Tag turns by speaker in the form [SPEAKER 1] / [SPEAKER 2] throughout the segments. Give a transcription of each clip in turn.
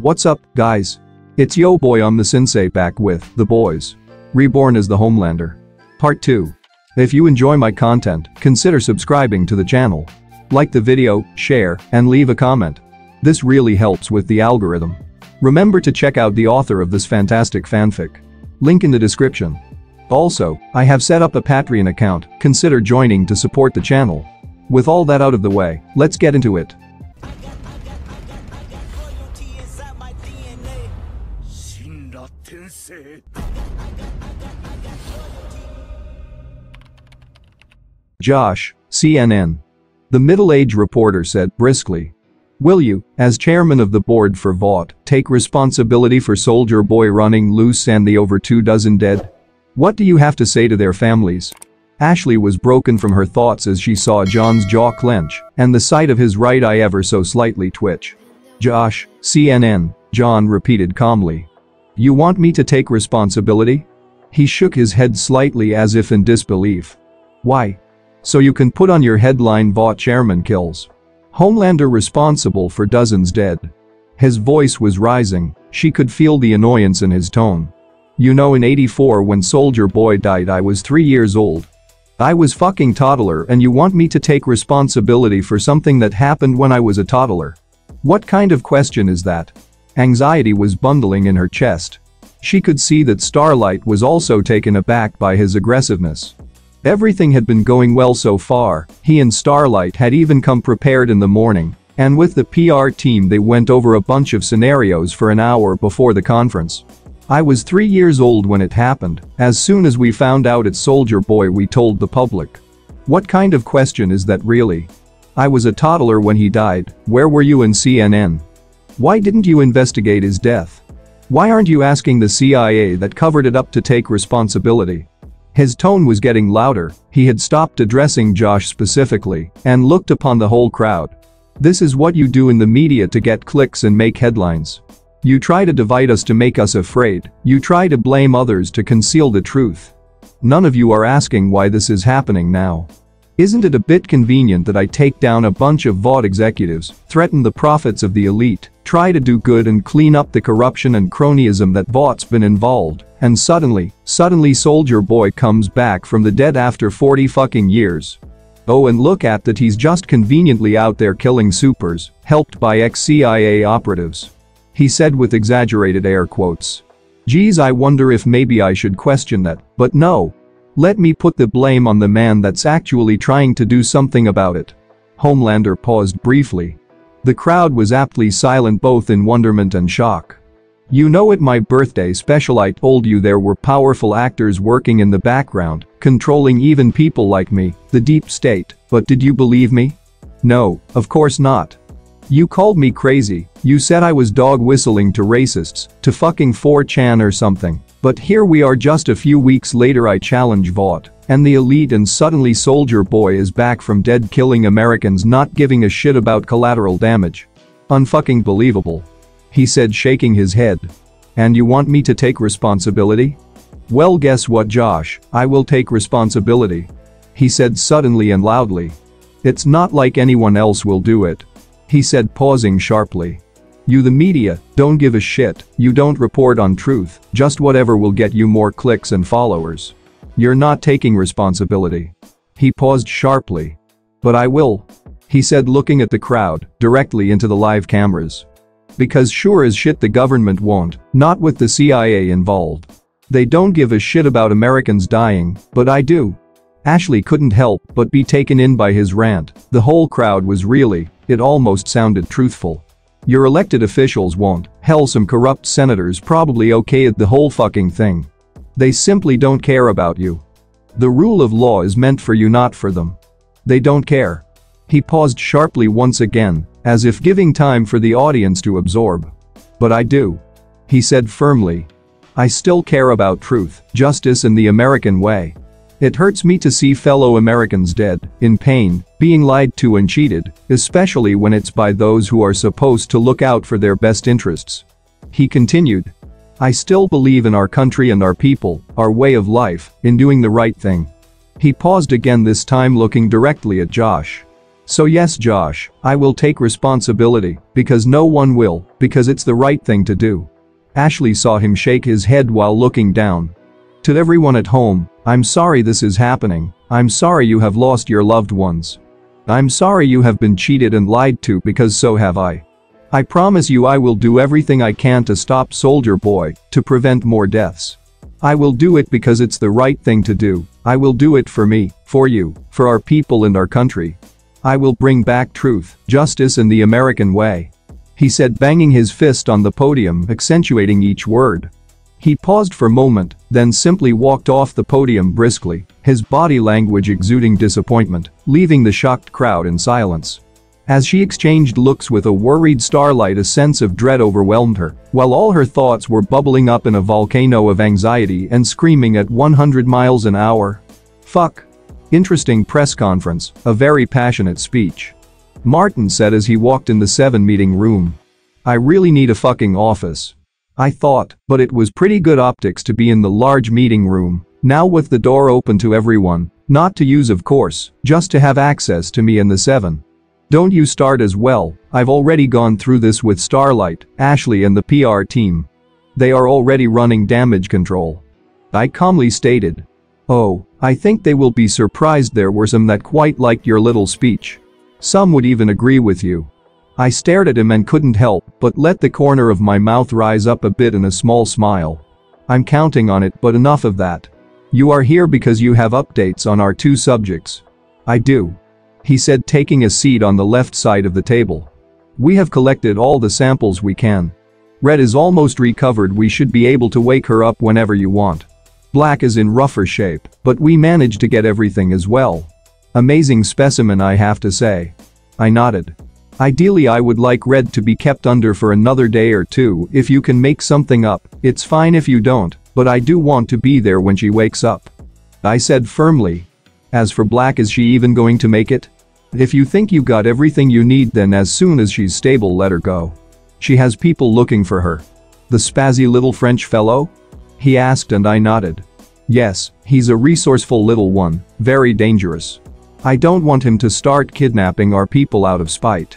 [SPEAKER 1] What's up, guys? It's Yo Boy Omnisynsei back with The Boys. Reborn as the Homelander. Part 2. If you enjoy my content, consider subscribing to the channel. Like the video, share, and leave a comment. This really helps with the algorithm. Remember to check out the author of this fantastic fanfic. Link in the description. Also, I have set up a Patreon account, consider joining to support the channel. With all that out of the way, let's get into it. Josh, CNN. The middle-aged reporter said briskly. Will you, as chairman of the board for Vought, take responsibility for Soldier Boy running loose and the over two dozen dead? What do you have to say to their families? Ashley was broken from her thoughts as she saw John's jaw clench and the sight of his right eye ever so slightly twitch. Josh, CNN, John repeated calmly. You want me to take responsibility? He shook his head slightly as if in disbelief. Why? So you can put on your headline Vought chairman kills. Homelander responsible for dozens dead. His voice was rising, she could feel the annoyance in his tone. You know in 84 when Soldier Boy died I was 3 years old. I was fucking toddler and you want me to take responsibility for something that happened when I was a toddler. What kind of question is that? Anxiety was bundling in her chest. She could see that Starlight was also taken aback by his aggressiveness. Everything had been going well so far, he and Starlight had even come prepared in the morning, and with the PR team they went over a bunch of scenarios for an hour before the conference. I was three years old when it happened, as soon as we found out it's Soldier Boy we told the public. What kind of question is that really? I was a toddler when he died, where were you in CNN? Why didn't you investigate his death? Why aren't you asking the CIA that covered it up to take responsibility? His tone was getting louder, he had stopped addressing Josh specifically and looked upon the whole crowd. This is what you do in the media to get clicks and make headlines. You try to divide us to make us afraid, you try to blame others to conceal the truth. None of you are asking why this is happening now. Isn't it a bit convenient that I take down a bunch of Vought executives, threaten the profits of the elite, try to do good and clean up the corruption and cronyism that Vought's been involved, and suddenly, suddenly Soldier Boy comes back from the dead after 40 fucking years. Oh and look at that he's just conveniently out there killing supers, helped by ex-CIA operatives. He said with exaggerated air quotes. Geez I wonder if maybe I should question that, but no. Let me put the blame on the man that's actually trying to do something about it. Homelander paused briefly. The crowd was aptly silent both in wonderment and shock. You know at my birthday special I told you there were powerful actors working in the background, controlling even people like me, the deep state, but did you believe me? No, of course not. You called me crazy, you said I was dog whistling to racists, to fucking 4chan or something. But here we are just a few weeks later I challenge Vought, and the elite and suddenly Soldier Boy is back from dead killing Americans not giving a shit about collateral damage. Unfucking believable. He said shaking his head. And you want me to take responsibility? Well guess what Josh, I will take responsibility. He said suddenly and loudly. It's not like anyone else will do it. He said pausing sharply. You the media, don't give a shit, you don't report on truth, just whatever will get you more clicks and followers. You're not taking responsibility. He paused sharply. But I will. He said looking at the crowd, directly into the live cameras. Because sure as shit the government won't, not with the CIA involved. They don't give a shit about Americans dying, but I do. Ashley couldn't help but be taken in by his rant, the whole crowd was really, it almost sounded truthful. Your elected officials won't, hell some corrupt senators probably okayed the whole fucking thing. They simply don't care about you. The rule of law is meant for you not for them. They don't care. He paused sharply once again, as if giving time for the audience to absorb. But I do. He said firmly. I still care about truth, justice and the American way. It hurts me to see fellow Americans dead, in pain, being lied to and cheated, especially when it's by those who are supposed to look out for their best interests. He continued. I still believe in our country and our people, our way of life, in doing the right thing. He paused again this time looking directly at Josh. So yes Josh, I will take responsibility, because no one will, because it's the right thing to do. Ashley saw him shake his head while looking down. To everyone at home, I'm sorry this is happening, I'm sorry you have lost your loved ones. I'm sorry you have been cheated and lied to because so have I. I promise you I will do everything I can to stop Soldier Boy, to prevent more deaths. I will do it because it's the right thing to do, I will do it for me, for you, for our people and our country. I will bring back truth, justice and the American way. He said banging his fist on the podium accentuating each word. He paused for a moment, then simply walked off the podium briskly, his body language exuding disappointment, leaving the shocked crowd in silence. As she exchanged looks with a worried starlight a sense of dread overwhelmed her, while all her thoughts were bubbling up in a volcano of anxiety and screaming at 100 miles an hour. Fuck. Interesting press conference, a very passionate speech. Martin said as he walked in the 7 meeting room. I really need a fucking office. I thought, but it was pretty good optics to be in the large meeting room, now with the door open to everyone, not to use of course, just to have access to me and the seven. Don't you start as well, I've already gone through this with Starlight, Ashley and the PR team. They are already running damage control. I calmly stated. Oh, I think they will be surprised there were some that quite liked your little speech. Some would even agree with you. I stared at him and couldn't help but let the corner of my mouth rise up a bit in a small smile. I'm counting on it but enough of that. You are here because you have updates on our two subjects. I do. He said taking a seat on the left side of the table. We have collected all the samples we can. Red is almost recovered we should be able to wake her up whenever you want. Black is in rougher shape, but we managed to get everything as well. Amazing specimen I have to say. I nodded. Ideally I would like Red to be kept under for another day or two if you can make something up, it's fine if you don't, but I do want to be there when she wakes up. I said firmly. As for Black is she even going to make it? If you think you got everything you need then as soon as she's stable let her go. She has people looking for her. The spazzy little French fellow? He asked and I nodded. Yes, he's a resourceful little one, very dangerous. I don't want him to start kidnapping our people out of spite.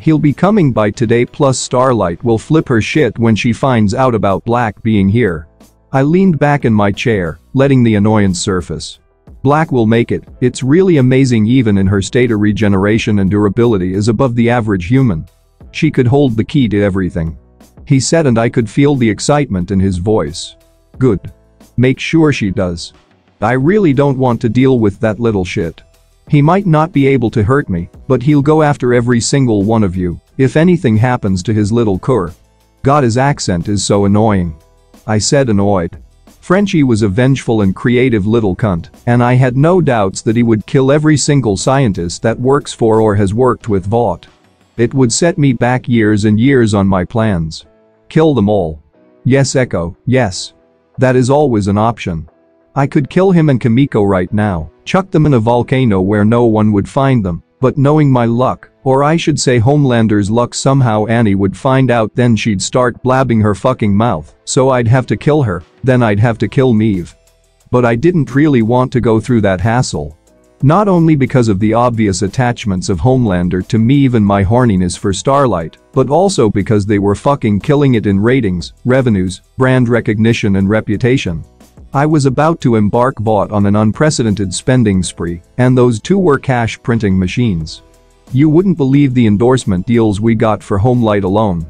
[SPEAKER 1] He'll be coming by today plus Starlight will flip her shit when she finds out about Black being here. I leaned back in my chair, letting the annoyance surface. Black will make it, it's really amazing even in her state of regeneration and durability is above the average human. She could hold the key to everything. He said and I could feel the excitement in his voice. Good. Make sure she does. I really don't want to deal with that little shit. He might not be able to hurt me, but he'll go after every single one of you if anything happens to his little cur. God his accent is so annoying. I said annoyed. Frenchie was a vengeful and creative little cunt, and I had no doubts that he would kill every single scientist that works for or has worked with Vought. It would set me back years and years on my plans. Kill them all. Yes Echo, yes. That is always an option. I could kill him and Kimiko right now, chuck them in a volcano where no one would find them, but knowing my luck, or I should say Homelander's luck somehow Annie would find out then she'd start blabbing her fucking mouth, so I'd have to kill her, then I'd have to kill Maeve. But I didn't really want to go through that hassle. Not only because of the obvious attachments of Homelander to Maeve and my horniness for Starlight, but also because they were fucking killing it in ratings, revenues, brand recognition and reputation. I was about to embark Vought on an unprecedented spending spree, and those two were cash printing machines. You wouldn't believe the endorsement deals we got for Homelight alone.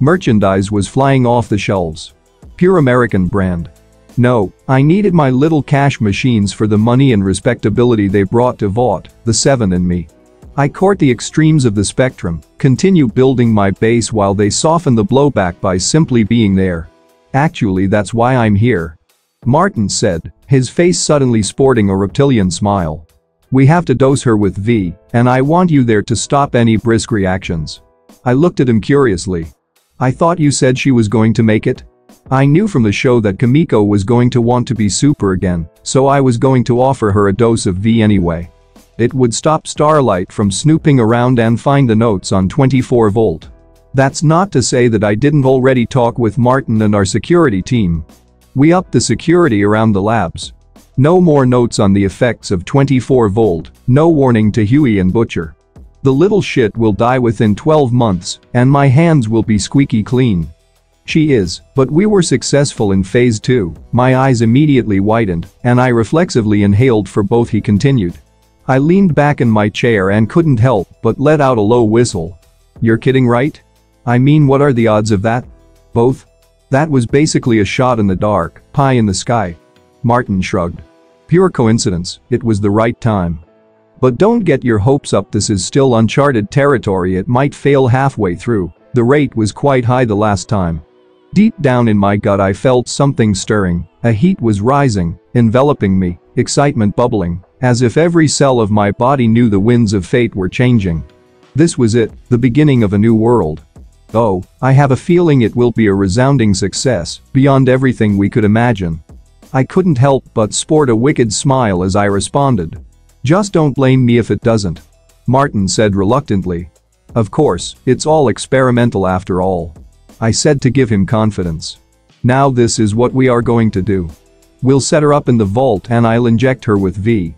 [SPEAKER 1] Merchandise was flying off the shelves. Pure American brand. No, I needed my little cash machines for the money and respectability they brought to Vought, the seven in me. I court the extremes of the spectrum, continue building my base while they soften the blowback by simply being there. Actually that's why I'm here, Martin said, his face suddenly sporting a reptilian smile. We have to dose her with V, and I want you there to stop any brisk reactions. I looked at him curiously. I thought you said she was going to make it? I knew from the show that Kimiko was going to want to be super again, so I was going to offer her a dose of V anyway. It would stop Starlight from snooping around and find the notes on 24 volt. That's not to say that I didn't already talk with Martin and our security team, we upped the security around the labs. No more notes on the effects of 24 volt, no warning to Hughie and Butcher. The little shit will die within 12 months, and my hands will be squeaky clean. She is, but we were successful in phase 2, my eyes immediately widened, and I reflexively inhaled for both he continued. I leaned back in my chair and couldn't help but let out a low whistle. You're kidding right? I mean what are the odds of that? Both? That was basically a shot in the dark, pie in the sky. Martin shrugged. Pure coincidence, it was the right time. But don't get your hopes up this is still uncharted territory it might fail halfway through, the rate was quite high the last time. Deep down in my gut I felt something stirring, a heat was rising, enveloping me, excitement bubbling, as if every cell of my body knew the winds of fate were changing. This was it, the beginning of a new world. Oh, I have a feeling it will be a resounding success, beyond everything we could imagine. I couldn't help but sport a wicked smile as I responded. Just don't blame me if it doesn't. Martin said reluctantly. Of course, it's all experimental after all. I said to give him confidence. Now this is what we are going to do. We'll set her up in the vault and I'll inject her with V.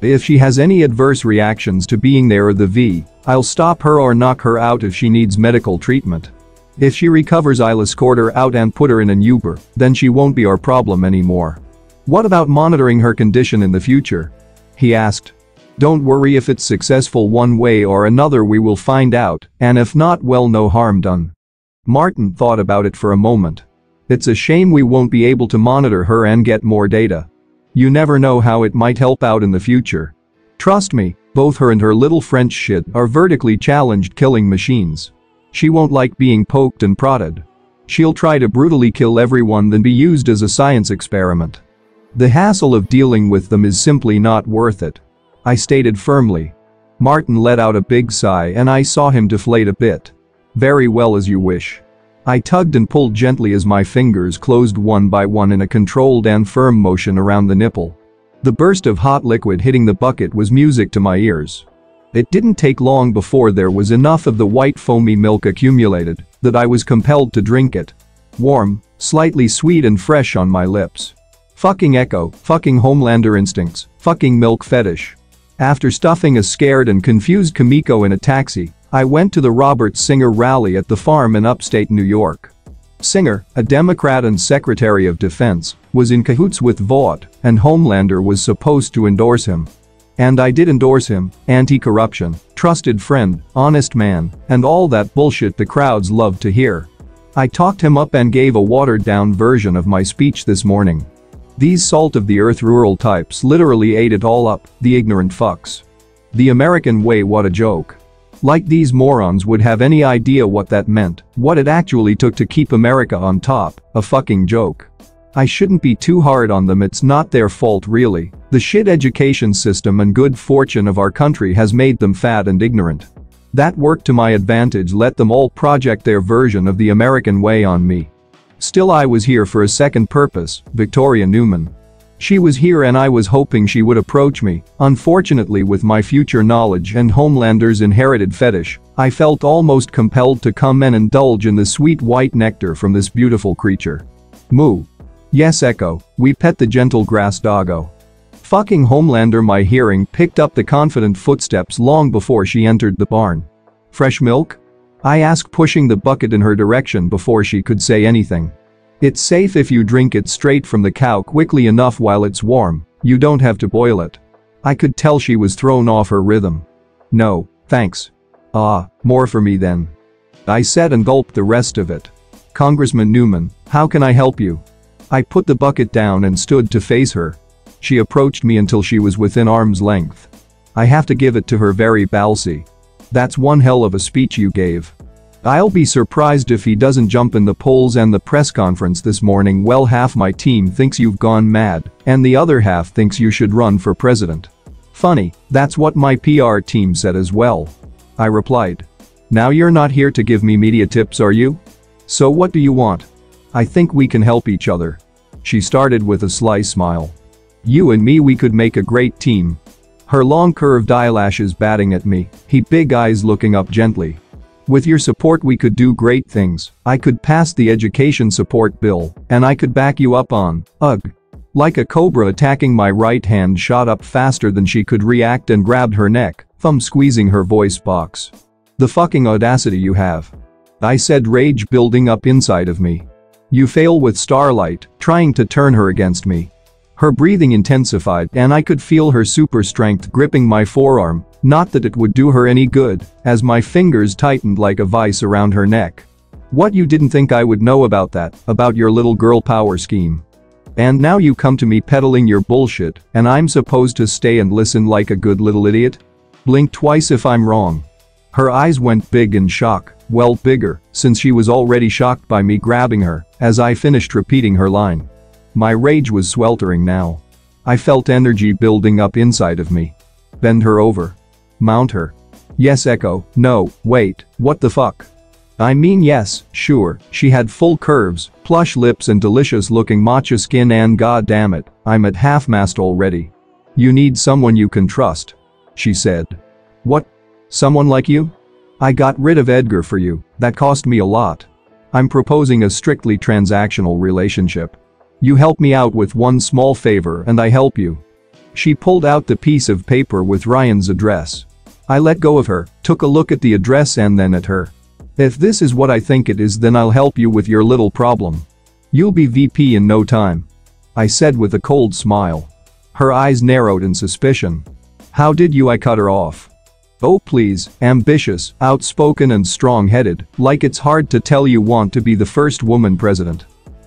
[SPEAKER 1] If she has any adverse reactions to being there or the V, I'll stop her or knock her out if she needs medical treatment. If she recovers I'll escort her out and put her in an Uber, then she won't be our problem anymore. What about monitoring her condition in the future? He asked. Don't worry if it's successful one way or another we will find out, and if not well no harm done. Martin thought about it for a moment. It's a shame we won't be able to monitor her and get more data. You never know how it might help out in the future. Trust me, both her and her little French shit are vertically challenged killing machines. She won't like being poked and prodded. She'll try to brutally kill everyone then be used as a science experiment. The hassle of dealing with them is simply not worth it. I stated firmly. Martin let out a big sigh and I saw him deflate a bit. Very well as you wish. I tugged and pulled gently as my fingers closed one by one in a controlled and firm motion around the nipple. The burst of hot liquid hitting the bucket was music to my ears. It didn't take long before there was enough of the white foamy milk accumulated that I was compelled to drink it. Warm, slightly sweet and fresh on my lips. Fucking Echo, fucking Homelander instincts, fucking milk fetish. After stuffing a scared and confused Kimiko in a taxi, I went to the Robert Singer rally at the farm in upstate New York. Singer, a Democrat and Secretary of Defense, was in cahoots with Vought, and Homelander was supposed to endorse him. And I did endorse him, anti-corruption, trusted friend, honest man, and all that bullshit the crowds love to hear. I talked him up and gave a watered-down version of my speech this morning. These salt-of-the-earth rural types literally ate it all up, the ignorant fucks. The American way what a joke. Like these morons would have any idea what that meant, what it actually took to keep America on top, a fucking joke. I shouldn't be too hard on them it's not their fault really, the shit education system and good fortune of our country has made them fat and ignorant. That worked to my advantage let them all project their version of the American way on me. Still I was here for a second purpose, Victoria Newman. She was here and I was hoping she would approach me, unfortunately with my future knowledge and Homelander's inherited fetish, I felt almost compelled to come and indulge in the sweet white nectar from this beautiful creature. Moo. Yes Echo, we pet the gentle grass doggo. Fucking Homelander my hearing picked up the confident footsteps long before she entered the barn. Fresh milk? I asked pushing the bucket in her direction before she could say anything. It's safe if you drink it straight from the cow quickly enough while it's warm, you don't have to boil it. I could tell she was thrown off her rhythm. No, thanks. Ah, more for me then. I said and gulped the rest of it. Congressman Newman, how can I help you? I put the bucket down and stood to face her. She approached me until she was within arm's length. I have to give it to her very Balsy. That's one hell of a speech you gave. I'll be surprised if he doesn't jump in the polls and the press conference this morning well half my team thinks you've gone mad, and the other half thinks you should run for president. Funny, that's what my PR team said as well. I replied. Now you're not here to give me media tips are you? So what do you want? I think we can help each other. She started with a sly smile. You and me we could make a great team, her long curved eyelashes batting at me, he big eyes looking up gently. With your support we could do great things, I could pass the education support bill, and I could back you up on, ugh. Like a cobra attacking my right hand shot up faster than she could react and grabbed her neck, thumb squeezing her voice box. The fucking audacity you have. I said rage building up inside of me. You fail with Starlight, trying to turn her against me. Her breathing intensified and I could feel her super strength gripping my forearm, not that it would do her any good, as my fingers tightened like a vice around her neck. What you didn't think I would know about that, about your little girl power scheme. And now you come to me peddling your bullshit, and I'm supposed to stay and listen like a good little idiot? Blink twice if I'm wrong. Her eyes went big in shock, well bigger, since she was already shocked by me grabbing her, as I finished repeating her line. My rage was sweltering now. I felt energy building up inside of me. Bend her over. Mount her. Yes Echo, no, wait, what the fuck? I mean yes, sure, she had full curves, plush lips and delicious looking matcha skin and god damn it, I'm at half-mast already. You need someone you can trust. She said. What? Someone like you? I got rid of Edgar for you, that cost me a lot. I'm proposing a strictly transactional relationship. You help me out with one small favor and I help you. She pulled out the piece of paper with Ryan's address. I let go of her, took a look at the address and then at her. If this is what I think it is then I'll help you with your little problem. You'll be VP in no time. I said with a cold smile. Her eyes narrowed in suspicion. How did you I cut her off? Oh please, ambitious, outspoken and strong-headed, like it's hard to tell you want to be the first woman president.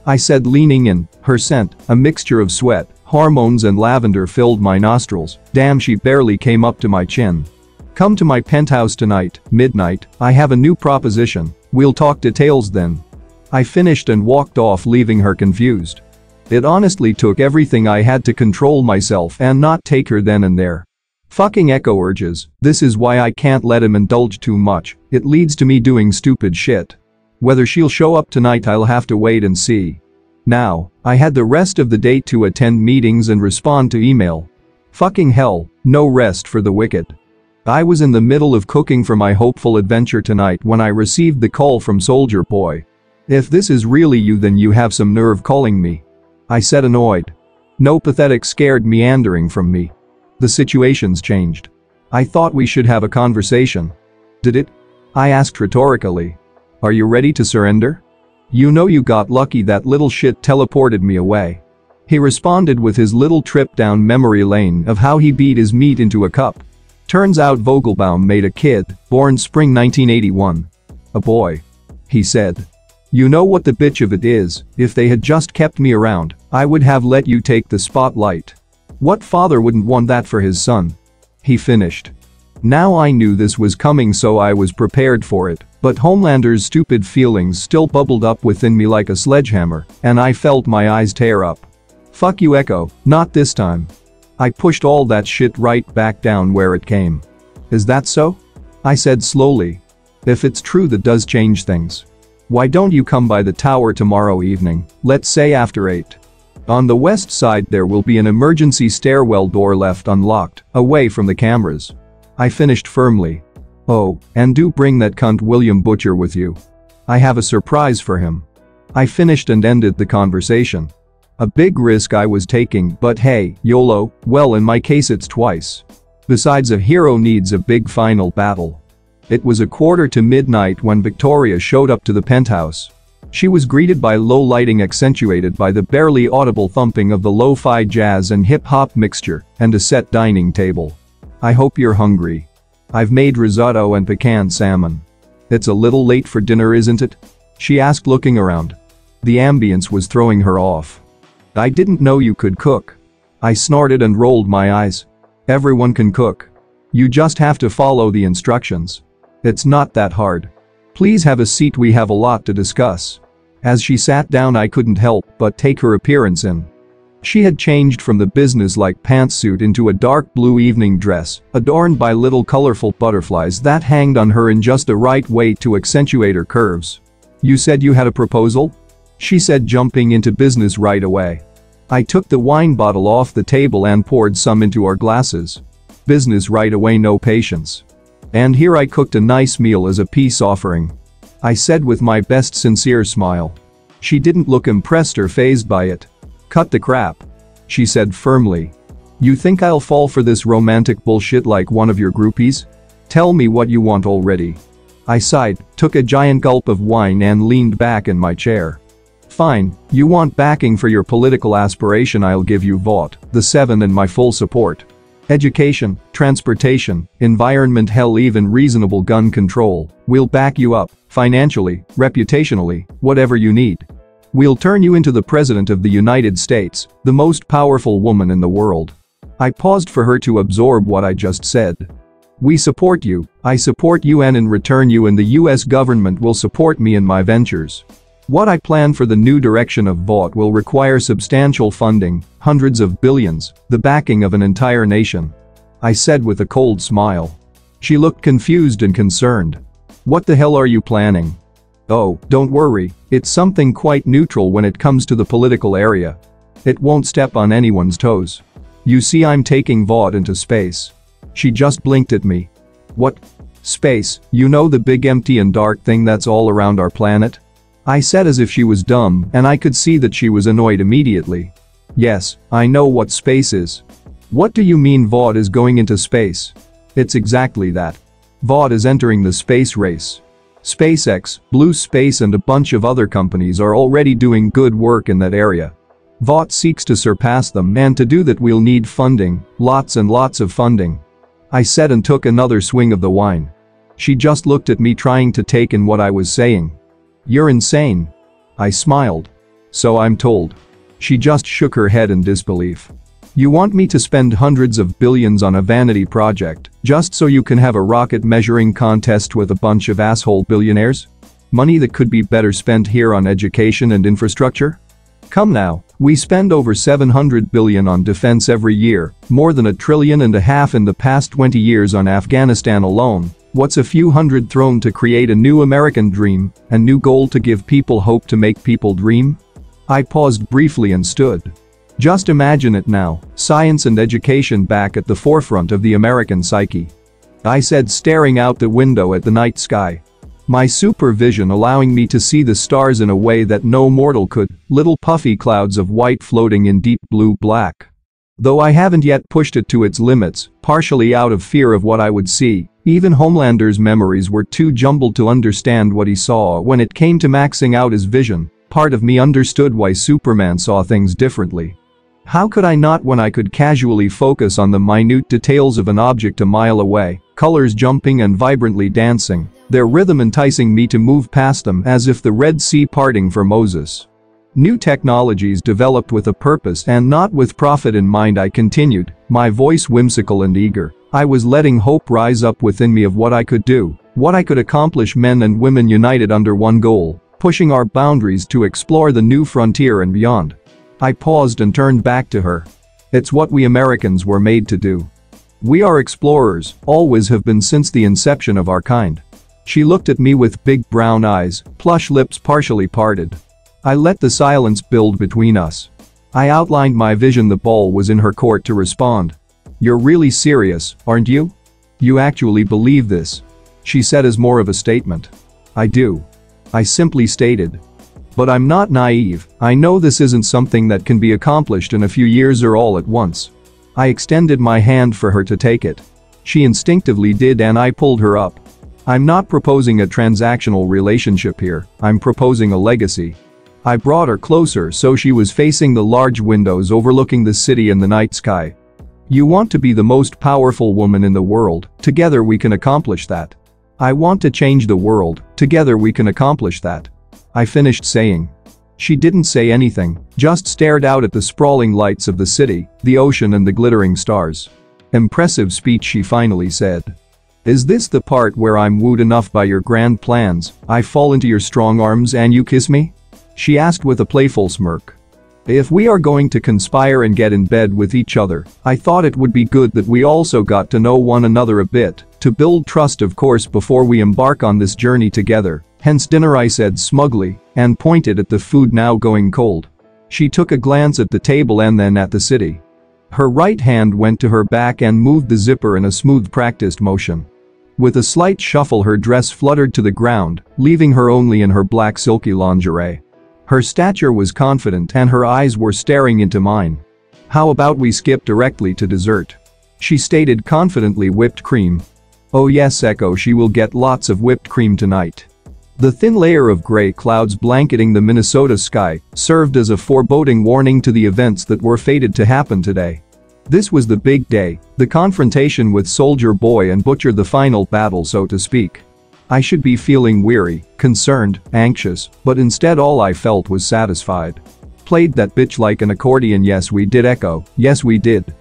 [SPEAKER 1] I said leaning in, her scent, a mixture of sweat, hormones and lavender filled my nostrils, damn she barely came up to my chin. Come to my penthouse tonight, midnight, I have a new proposition, we'll talk details then. I finished and walked off leaving her confused. It honestly took everything I had to control myself and not take her then and there. Fucking echo urges, this is why I can't let him indulge too much, it leads to me doing stupid shit. Whether she'll show up tonight I'll have to wait and see. Now, I had the rest of the day to attend meetings and respond to email. Fucking hell, no rest for the wicked. I was in the middle of cooking for my hopeful adventure tonight when I received the call from Soldier Boy. If this is really you then you have some nerve calling me. I said annoyed. No pathetic scared meandering from me. The situation's changed. I thought we should have a conversation. Did it? I asked rhetorically. Are you ready to surrender? You know you got lucky that little shit teleported me away. He responded with his little trip down memory lane of how he beat his meat into a cup Turns out Vogelbaum made a kid, born spring 1981. A boy. He said. You know what the bitch of it is, if they had just kept me around, I would have let you take the spotlight. What father wouldn't want that for his son? He finished. Now I knew this was coming so I was prepared for it, but Homelander's stupid feelings still bubbled up within me like a sledgehammer, and I felt my eyes tear up. Fuck you Echo, not this time. I pushed all that shit right back down where it came. Is that so? I said slowly. If it's true that does change things. Why don't you come by the tower tomorrow evening, let's say after 8. On the west side there will be an emergency stairwell door left unlocked, away from the cameras. I finished firmly. Oh, and do bring that cunt William Butcher with you. I have a surprise for him. I finished and ended the conversation. A big risk I was taking but hey, YOLO, well in my case it's twice. Besides a hero needs a big final battle. It was a quarter to midnight when Victoria showed up to the penthouse. She was greeted by low lighting accentuated by the barely audible thumping of the lo-fi jazz and hip-hop mixture and a set dining table. I hope you're hungry. I've made risotto and pecan salmon. It's a little late for dinner isn't it? She asked looking around. The ambience was throwing her off. I didn't know you could cook. I snorted and rolled my eyes. Everyone can cook. You just have to follow the instructions. It's not that hard. Please have a seat we have a lot to discuss. As she sat down I couldn't help but take her appearance in. She had changed from the business-like pantsuit into a dark blue evening dress, adorned by little colorful butterflies that hanged on her in just the right way to accentuate her curves. You said you had a proposal? She said jumping into business right away. I took the wine bottle off the table and poured some into our glasses. Business right away no patience. And here I cooked a nice meal as a peace offering. I said with my best sincere smile. She didn't look impressed or fazed by it. Cut the crap. She said firmly. You think I'll fall for this romantic bullshit like one of your groupies? Tell me what you want already. I sighed, took a giant gulp of wine and leaned back in my chair. Fine, you want backing for your political aspiration I'll give you Vought, the 7 and my full support. Education, transportation, environment hell even reasonable gun control, we'll back you up, financially, reputationally, whatever you need. We'll turn you into the President of the United States, the most powerful woman in the world. I paused for her to absorb what I just said. We support you, I support you and in return you and the US government will support me in my ventures. What I plan for the new direction of Vought will require substantial funding, hundreds of billions, the backing of an entire nation. I said with a cold smile. She looked confused and concerned. What the hell are you planning? Oh, don't worry, it's something quite neutral when it comes to the political area. It won't step on anyone's toes. You see I'm taking Vought into space. She just blinked at me. What? Space, you know the big empty and dark thing that's all around our planet? I said as if she was dumb and I could see that she was annoyed immediately. Yes, I know what space is. What do you mean Vought is going into space? It's exactly that. Vought is entering the space race. SpaceX, Blue Space and a bunch of other companies are already doing good work in that area. Vought seeks to surpass them and to do that we'll need funding, lots and lots of funding. I said and took another swing of the wine. She just looked at me trying to take in what I was saying. You're insane. I smiled. So I'm told. She just shook her head in disbelief. You want me to spend hundreds of billions on a vanity project just so you can have a rocket measuring contest with a bunch of asshole billionaires? Money that could be better spent here on education and infrastructure? Come now, we spend over 700 billion on defense every year, more than a trillion and a half in the past 20 years on Afghanistan alone. What's a few hundred thrown to create a new American dream, a new goal to give people hope to make people dream? I paused briefly and stood. Just imagine it now, science and education back at the forefront of the American psyche. I said staring out the window at the night sky. My supervision allowing me to see the stars in a way that no mortal could, little puffy clouds of white floating in deep blue black. Though I haven't yet pushed it to its limits, partially out of fear of what I would see, even Homelander's memories were too jumbled to understand what he saw when it came to maxing out his vision, part of me understood why Superman saw things differently. How could I not when I could casually focus on the minute details of an object a mile away, colors jumping and vibrantly dancing, their rhythm enticing me to move past them as if the Red Sea parting for Moses. New technologies developed with a purpose and not with profit in mind I continued, my voice whimsical and eager. I was letting hope rise up within me of what I could do, what I could accomplish men and women united under one goal, pushing our boundaries to explore the new frontier and beyond. I paused and turned back to her. It's what we Americans were made to do. We are explorers, always have been since the inception of our kind. She looked at me with big brown eyes, plush lips partially parted. I let the silence build between us. I outlined my vision the ball was in her court to respond. You're really serious, aren't you? You actually believe this? She said as more of a statement. I do. I simply stated, but I'm not naive, I know this isn't something that can be accomplished in a few years or all at once. I extended my hand for her to take it. She instinctively did and I pulled her up. I'm not proposing a transactional relationship here, I'm proposing a legacy. I brought her closer so she was facing the large windows overlooking the city and the night sky. You want to be the most powerful woman in the world, together we can accomplish that. I want to change the world, together we can accomplish that. I finished saying. She didn't say anything, just stared out at the sprawling lights of the city, the ocean and the glittering stars. Impressive speech she finally said. Is this the part where I'm wooed enough by your grand plans, I fall into your strong arms and you kiss me? She asked with a playful smirk. If we are going to conspire and get in bed with each other, I thought it would be good that we also got to know one another a bit, to build trust of course before we embark on this journey together, Hence dinner I said smugly, and pointed at the food now going cold. She took a glance at the table and then at the city. Her right hand went to her back and moved the zipper in a smooth practiced motion. With a slight shuffle her dress fluttered to the ground, leaving her only in her black silky lingerie. Her stature was confident and her eyes were staring into mine. How about we skip directly to dessert? She stated confidently whipped cream. Oh yes Echo she will get lots of whipped cream tonight. The thin layer of gray clouds blanketing the Minnesota sky served as a foreboding warning to the events that were fated to happen today. This was the big day, the confrontation with Soldier Boy and Butcher the final battle so to speak. I should be feeling weary, concerned, anxious, but instead all I felt was satisfied. Played that bitch like an accordion yes we did echo, yes we did.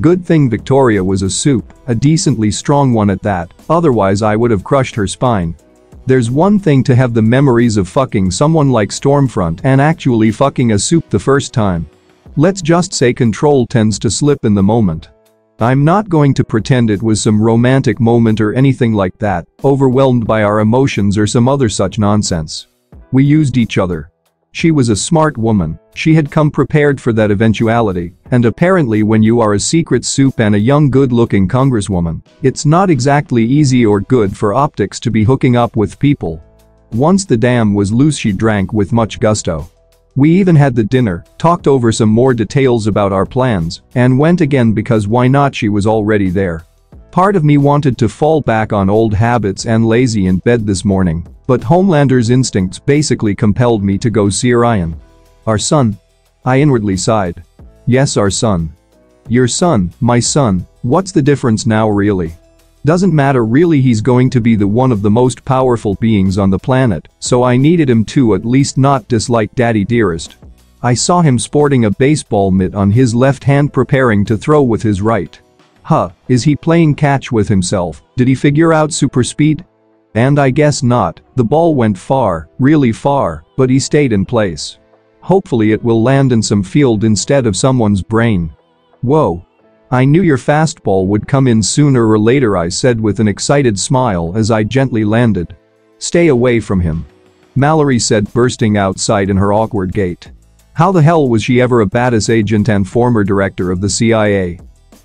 [SPEAKER 1] Good thing Victoria was a supe, a decently strong one at that, otherwise I would have crushed her spine. There's one thing to have the memories of fucking someone like Stormfront and actually fucking a supe the first time. Let's just say control tends to slip in the moment. I'm not going to pretend it was some romantic moment or anything like that, overwhelmed by our emotions or some other such nonsense. We used each other. She was a smart woman, she had come prepared for that eventuality, and apparently when you are a secret supe and a young good-looking congresswoman, it's not exactly easy or good for optics to be hooking up with people. Once the dam was loose she drank with much gusto. We even had the dinner, talked over some more details about our plans, and went again because why not she was already there. Part of me wanted to fall back on old habits and lazy in bed this morning, but Homelander's instincts basically compelled me to go see Ryan. Our son. I inwardly sighed. Yes our son. Your son, my son, what's the difference now really? Doesn't matter really he's going to be the one of the most powerful beings on the planet, so I needed him to at least not dislike daddy dearest. I saw him sporting a baseball mitt on his left hand preparing to throw with his right. Huh, is he playing catch with himself, did he figure out super speed? And I guess not, the ball went far, really far, but he stayed in place. Hopefully it will land in some field instead of someone's brain. Whoa, I knew your fastball would come in sooner or later I said with an excited smile as I gently landed. Stay away from him. Mallory said bursting outside in her awkward gait. How the hell was she ever a badass agent and former director of the CIA?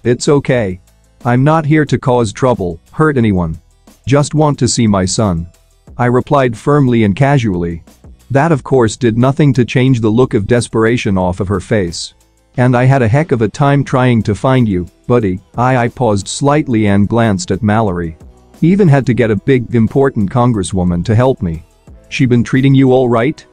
[SPEAKER 1] It's okay. I'm not here to cause trouble, hurt anyone. Just want to see my son. I replied firmly and casually. That of course did nothing to change the look of desperation off of her face. And I had a heck of a time trying to find you, buddy, I I paused slightly and glanced at Mallory. Even had to get a big important congresswoman to help me. She been treating you alright?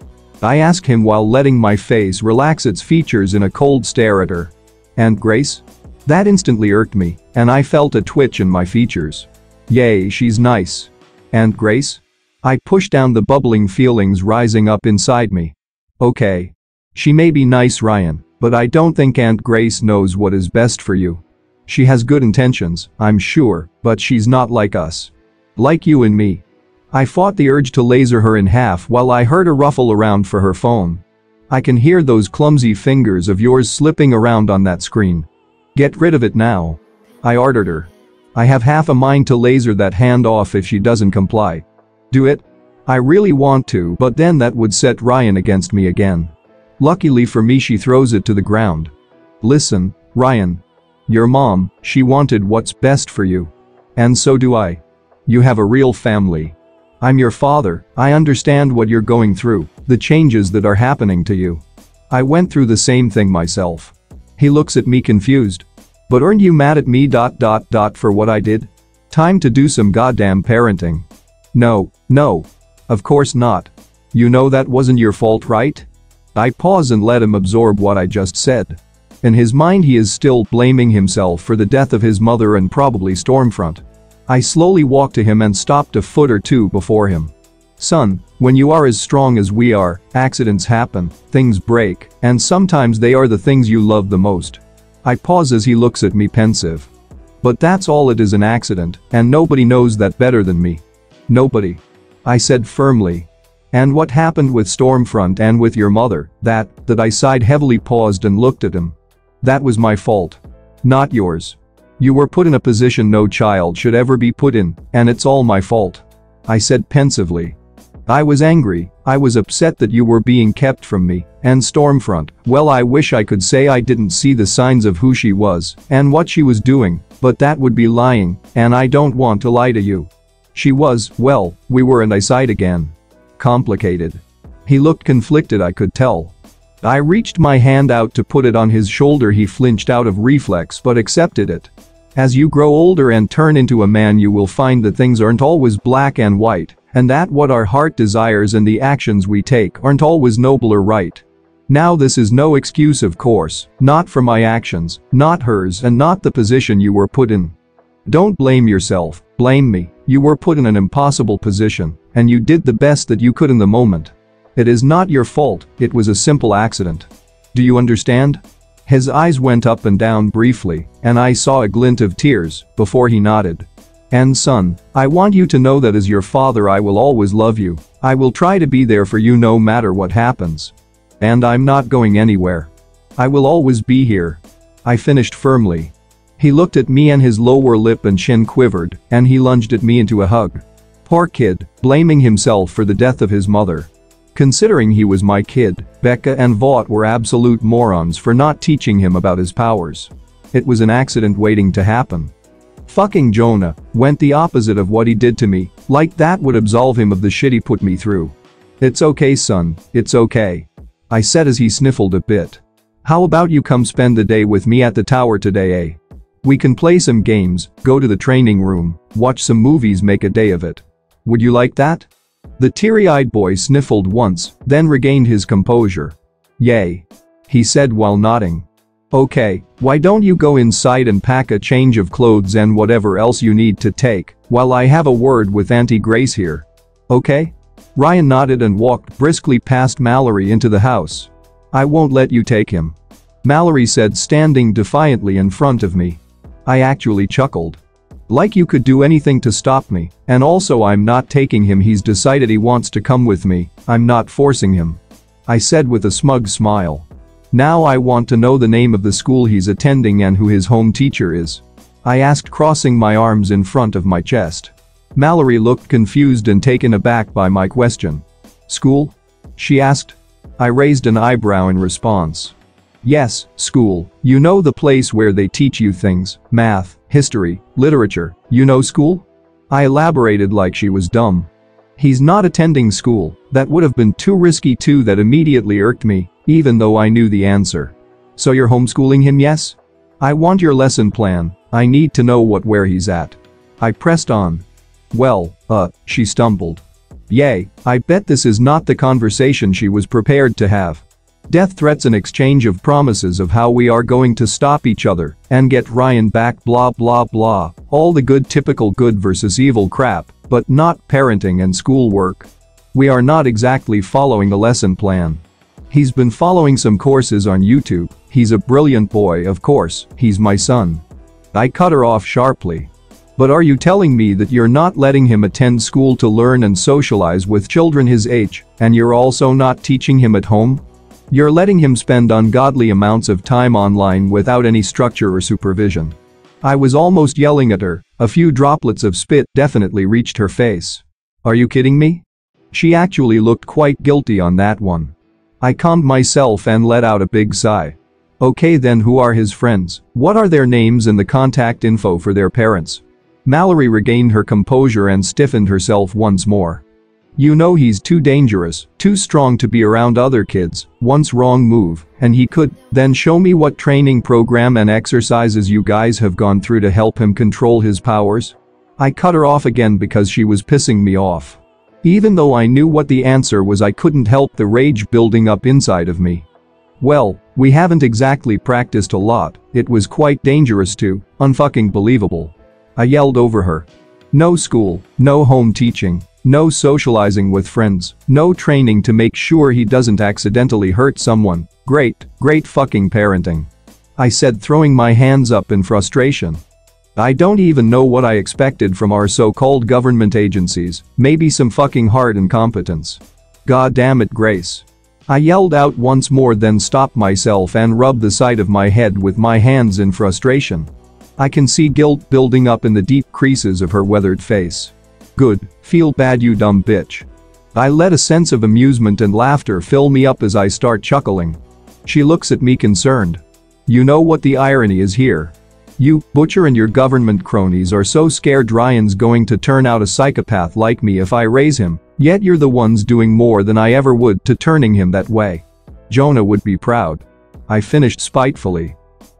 [SPEAKER 1] I asked him while letting my face relax its features in a cold stare at her. And Grace? That instantly irked me, and I felt a twitch in my features. Yay she's nice. And Grace? I pushed down the bubbling feelings rising up inside me. Okay. She may be nice Ryan, but I don't think Aunt Grace knows what is best for you. She has good intentions, I'm sure, but she's not like us. Like you and me. I fought the urge to laser her in half while I heard a ruffle around for her phone. I can hear those clumsy fingers of yours slipping around on that screen. Get rid of it now. I ordered her. I have half a mind to laser that hand off if she doesn't comply. Do it? I really want to but then that would set Ryan against me again. Luckily for me she throws it to the ground. Listen, Ryan. Your mom, she wanted what's best for you. And so do I. You have a real family. I'm your father, I understand what you're going through, the changes that are happening to you. I went through the same thing myself. He looks at me confused. But aren't you mad at me dot dot dot for what I did? Time to do some goddamn parenting. No, no. Of course not. You know that wasn't your fault right? I pause and let him absorb what I just said. In his mind he is still blaming himself for the death of his mother and probably Stormfront. I slowly walk to him and stopped a foot or two before him. Son, when you are as strong as we are, accidents happen, things break, and sometimes they are the things you love the most. I pause as he looks at me pensive. But that's all it is an accident, and nobody knows that better than me. Nobody. I said firmly, and what happened with Stormfront and with your mother, that, that I sighed heavily paused and looked at him. That was my fault. Not yours. You were put in a position no child should ever be put in, and it's all my fault. I said pensively. I was angry, I was upset that you were being kept from me, and Stormfront, well I wish I could say I didn't see the signs of who she was and what she was doing, but that would be lying, and I don't want to lie to you. She was, well, we were in I sighed again complicated. He looked conflicted I could tell. I reached my hand out to put it on his shoulder he flinched out of reflex but accepted it. As you grow older and turn into a man you will find that things aren't always black and white, and that what our heart desires and the actions we take aren't always noble or right. Now this is no excuse of course, not for my actions, not hers and not the position you were put in. Don't blame yourself, blame me, you were put in an impossible position, and you did the best that you could in the moment. It is not your fault, it was a simple accident. Do you understand? His eyes went up and down briefly, and I saw a glint of tears before he nodded. And son, I want you to know that as your father I will always love you, I will try to be there for you no matter what happens. And I'm not going anywhere. I will always be here. I finished firmly. He looked at me and his lower lip and chin quivered, and he lunged at me into a hug. Poor kid, blaming himself for the death of his mother. Considering he was my kid, Becca and Vought were absolute morons for not teaching him about his powers. It was an accident waiting to happen. Fucking Jonah went the opposite of what he did to me, like that would absolve him of the shit he put me through. It's okay son, it's okay. I said as he sniffled a bit. How about you come spend the day with me at the tower today eh? We can play some games, go to the training room, watch some movies make a day of it. Would you like that? The teary-eyed boy sniffled once, then regained his composure. Yay. He said while nodding. Okay, why don't you go inside and pack a change of clothes and whatever else you need to take, while I have a word with Auntie Grace here. Okay? Ryan nodded and walked briskly past Mallory into the house. I won't let you take him. Mallory said standing defiantly in front of me. I actually chuckled. Like you could do anything to stop me, and also I'm not taking him he's decided he wants to come with me, I'm not forcing him. I said with a smug smile. Now I want to know the name of the school he's attending and who his home teacher is. I asked crossing my arms in front of my chest. Mallory looked confused and taken aback by my question. School? She asked. I raised an eyebrow in response. Yes, school, you know the place where they teach you things, math, history, literature, you know school? I elaborated like she was dumb. He's not attending school, that would have been too risky too that immediately irked me, even though I knew the answer. So you're homeschooling him yes? I want your lesson plan, I need to know what where he's at. I pressed on, well, uh, she stumbled. Yay, I bet this is not the conversation she was prepared to have. Death threats an exchange of promises of how we are going to stop each other and get Ryan back blah blah blah, all the good typical good versus evil crap, but not parenting and schoolwork. We are not exactly following a lesson plan. He's been following some courses on YouTube, he's a brilliant boy of course, he's my son. I cut her off sharply. But are you telling me that you're not letting him attend school to learn and socialize with children his age, and you're also not teaching him at home? You're letting him spend ungodly amounts of time online without any structure or supervision. I was almost yelling at her, a few droplets of spit definitely reached her face. Are you kidding me? She actually looked quite guilty on that one. I calmed myself and let out a big sigh. Okay then who are his friends, what are their names and the contact info for their parents? Mallory regained her composure and stiffened herself once more. You know he's too dangerous, too strong to be around other kids, once wrong move, and he could, then show me what training program and exercises you guys have gone through to help him control his powers? I cut her off again because she was pissing me off. Even though I knew what the answer was I couldn't help the rage building up inside of me. Well, we haven't exactly practiced a lot, it was quite dangerous too, unfucking believable. I yelled over her. No school, no home teaching, no socializing with friends, no training to make sure he doesn't accidentally hurt someone. Great, great fucking parenting. I said throwing my hands up in frustration. I don't even know what I expected from our so-called government agencies, maybe some fucking hard incompetence. God damn it Grace. I yelled out once more then stopped myself and rubbed the side of my head with my hands in frustration. I can see guilt building up in the deep creases of her weathered face. Good, feel bad you dumb bitch. I let a sense of amusement and laughter fill me up as I start chuckling. She looks at me concerned. You know what the irony is here. You, Butcher and your government cronies are so scared Ryan's going to turn out a psychopath like me if I raise him, yet you're the ones doing more than I ever would to turning him that way. Jonah would be proud. I finished spitefully.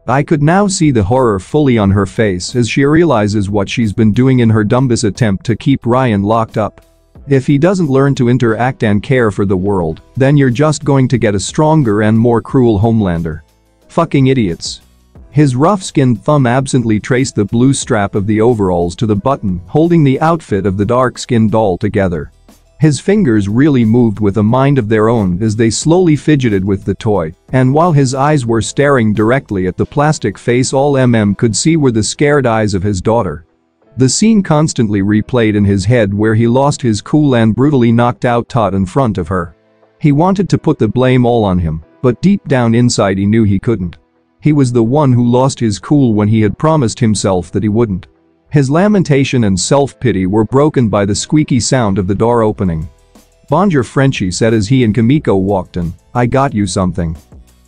[SPEAKER 1] I could now see the horror fully on her face as she realizes what she's been doing in her dumbest attempt to keep Ryan locked up. If he doesn't learn to interact and care for the world, then you're just going to get a stronger and more cruel Homelander. Fucking idiots. His rough-skinned thumb absently traced the blue strap of the overalls to the button holding the outfit of the dark-skinned doll together. His fingers really moved with a mind of their own as they slowly fidgeted with the toy, and while his eyes were staring directly at the plastic face all MM could see were the scared eyes of his daughter. The scene constantly replayed in his head where he lost his cool and brutally knocked out Todd in front of her. He wanted to put the blame all on him, but deep down inside he knew he couldn't. He was the one who lost his cool when he had promised himself that he wouldn't. His lamentation and self-pity were broken by the squeaky sound of the door opening. Bonjour Frenchie said as he and Kimiko walked in, I got you something.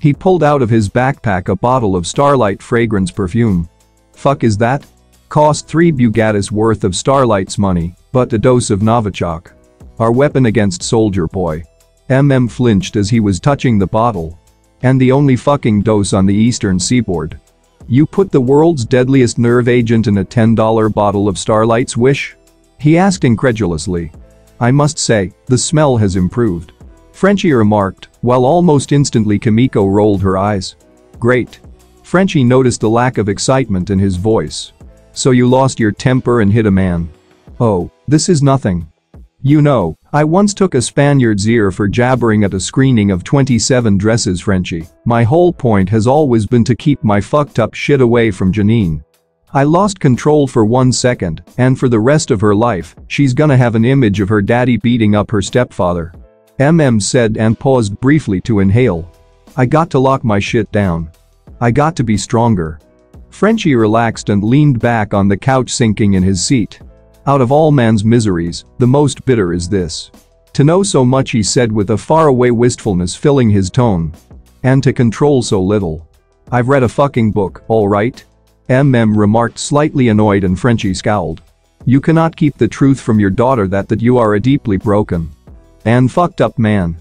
[SPEAKER 1] He pulled out of his backpack a bottle of Starlight fragrance perfume. Fuck is that? Cost 3 Bugattis worth of Starlight's money, but a dose of Novichok. Our weapon against Soldier Boy. MM flinched as he was touching the bottle. And the only fucking dose on the eastern seaboard. You put the world's deadliest nerve agent in a $10 bottle of Starlight's Wish? He asked incredulously. I must say, the smell has improved. Frenchie remarked, while almost instantly Kimiko rolled her eyes. Great. Frenchie noticed the lack of excitement in his voice. So you lost your temper and hit a man. Oh, this is nothing. You know, I once took a Spaniard's ear for jabbering at a screening of 27 Dresses Frenchie. My whole point has always been to keep my fucked up shit away from Janine. I lost control for one second, and for the rest of her life, she's gonna have an image of her daddy beating up her stepfather. MM said and paused briefly to inhale. I got to lock my shit down. I got to be stronger. Frenchie relaxed and leaned back on the couch sinking in his seat. Out of all man's miseries, the most bitter is this. To know so much he said with a faraway wistfulness filling his tone. And to control so little. I've read a fucking book, alright? MM remarked slightly annoyed and Frenchie scowled. You cannot keep the truth from your daughter that that you are a deeply broken and fucked up man.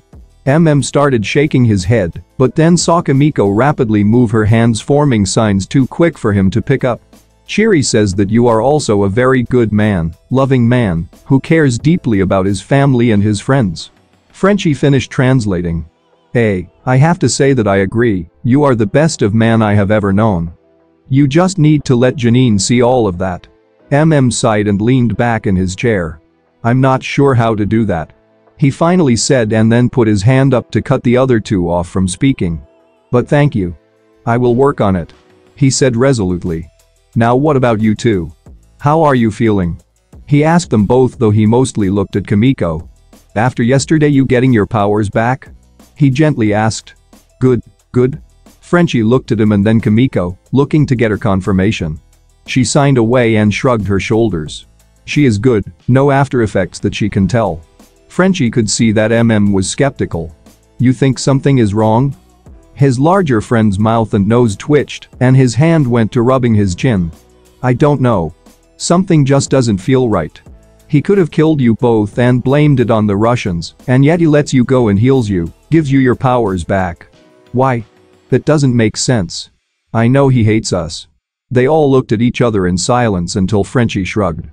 [SPEAKER 1] MM started shaking his head, but then saw Kimiko rapidly move her hands forming signs too quick for him to pick up. Cheery says that you are also a very good man, loving man, who cares deeply about his family and his friends. Frenchie finished translating. Hey, I have to say that I agree, you are the best of man I have ever known. You just need to let Janine see all of that. MM sighed and leaned back in his chair. I'm not sure how to do that. He finally said and then put his hand up to cut the other two off from speaking. But thank you. I will work on it. He said resolutely. Now what about you two? How are you feeling? He asked them both though he mostly looked at Kimiko. After yesterday you getting your powers back? He gently asked. Good, good. Frenchie looked at him and then Kimiko, looking to get her confirmation. She signed away and shrugged her shoulders. She is good, no after effects that she can tell. Frenchie could see that MM was skeptical. You think something is wrong? His larger friend's mouth and nose twitched, and his hand went to rubbing his chin. I don't know. Something just doesn't feel right. He could have killed you both and blamed it on the Russians, and yet he lets you go and heals you, gives you your powers back. Why? That doesn't make sense. I know he hates us. They all looked at each other in silence until Frenchie shrugged.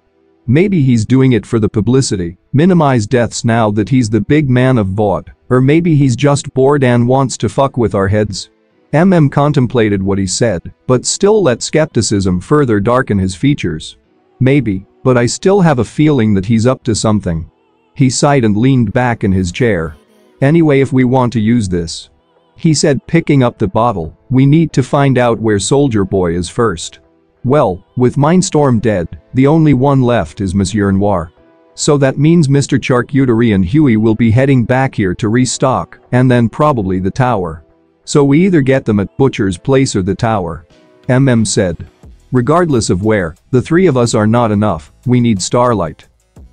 [SPEAKER 1] Maybe he's doing it for the publicity, minimize deaths now that he's the big man of Vought, or maybe he's just bored and wants to fuck with our heads. MM contemplated what he said, but still let skepticism further darken his features. Maybe, but I still have a feeling that he's up to something. He sighed and leaned back in his chair. Anyway if we want to use this. He said picking up the bottle, we need to find out where Soldier Boy is first. Well, with Mindstorm dead, the only one left is Monsieur Noir. So that means Mr. Charcuterie and Hughie will be heading back here to restock, and then probably the tower. So we either get them at Butcher's place or the tower. MM said. Regardless of where, the three of us are not enough, we need Starlight.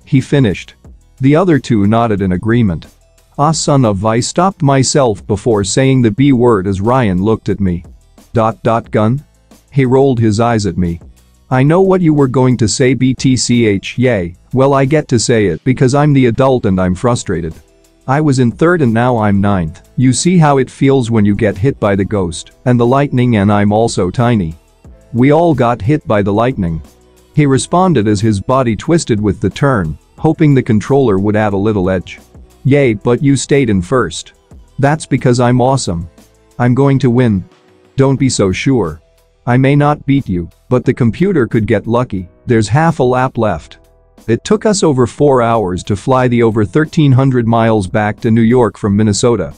[SPEAKER 1] He finished. The other two nodded in agreement. Ah son of I stopped myself before saying the B word as Ryan looked at me. Dot dot gun? He rolled his eyes at me. I know what you were going to say BTCH yay, well I get to say it because I'm the adult and I'm frustrated. I was in third and now I'm ninth. You see how it feels when you get hit by the ghost and the lightning and I'm also tiny. We all got hit by the lightning. He responded as his body twisted with the turn, hoping the controller would add a little edge. Yay, but you stayed in first. That's because I'm awesome. I'm going to win. Don't be so sure. I may not beat you, but the computer could get lucky, there's half a lap left. It took us over 4 hours to fly the over 1300 miles back to New York from Minnesota.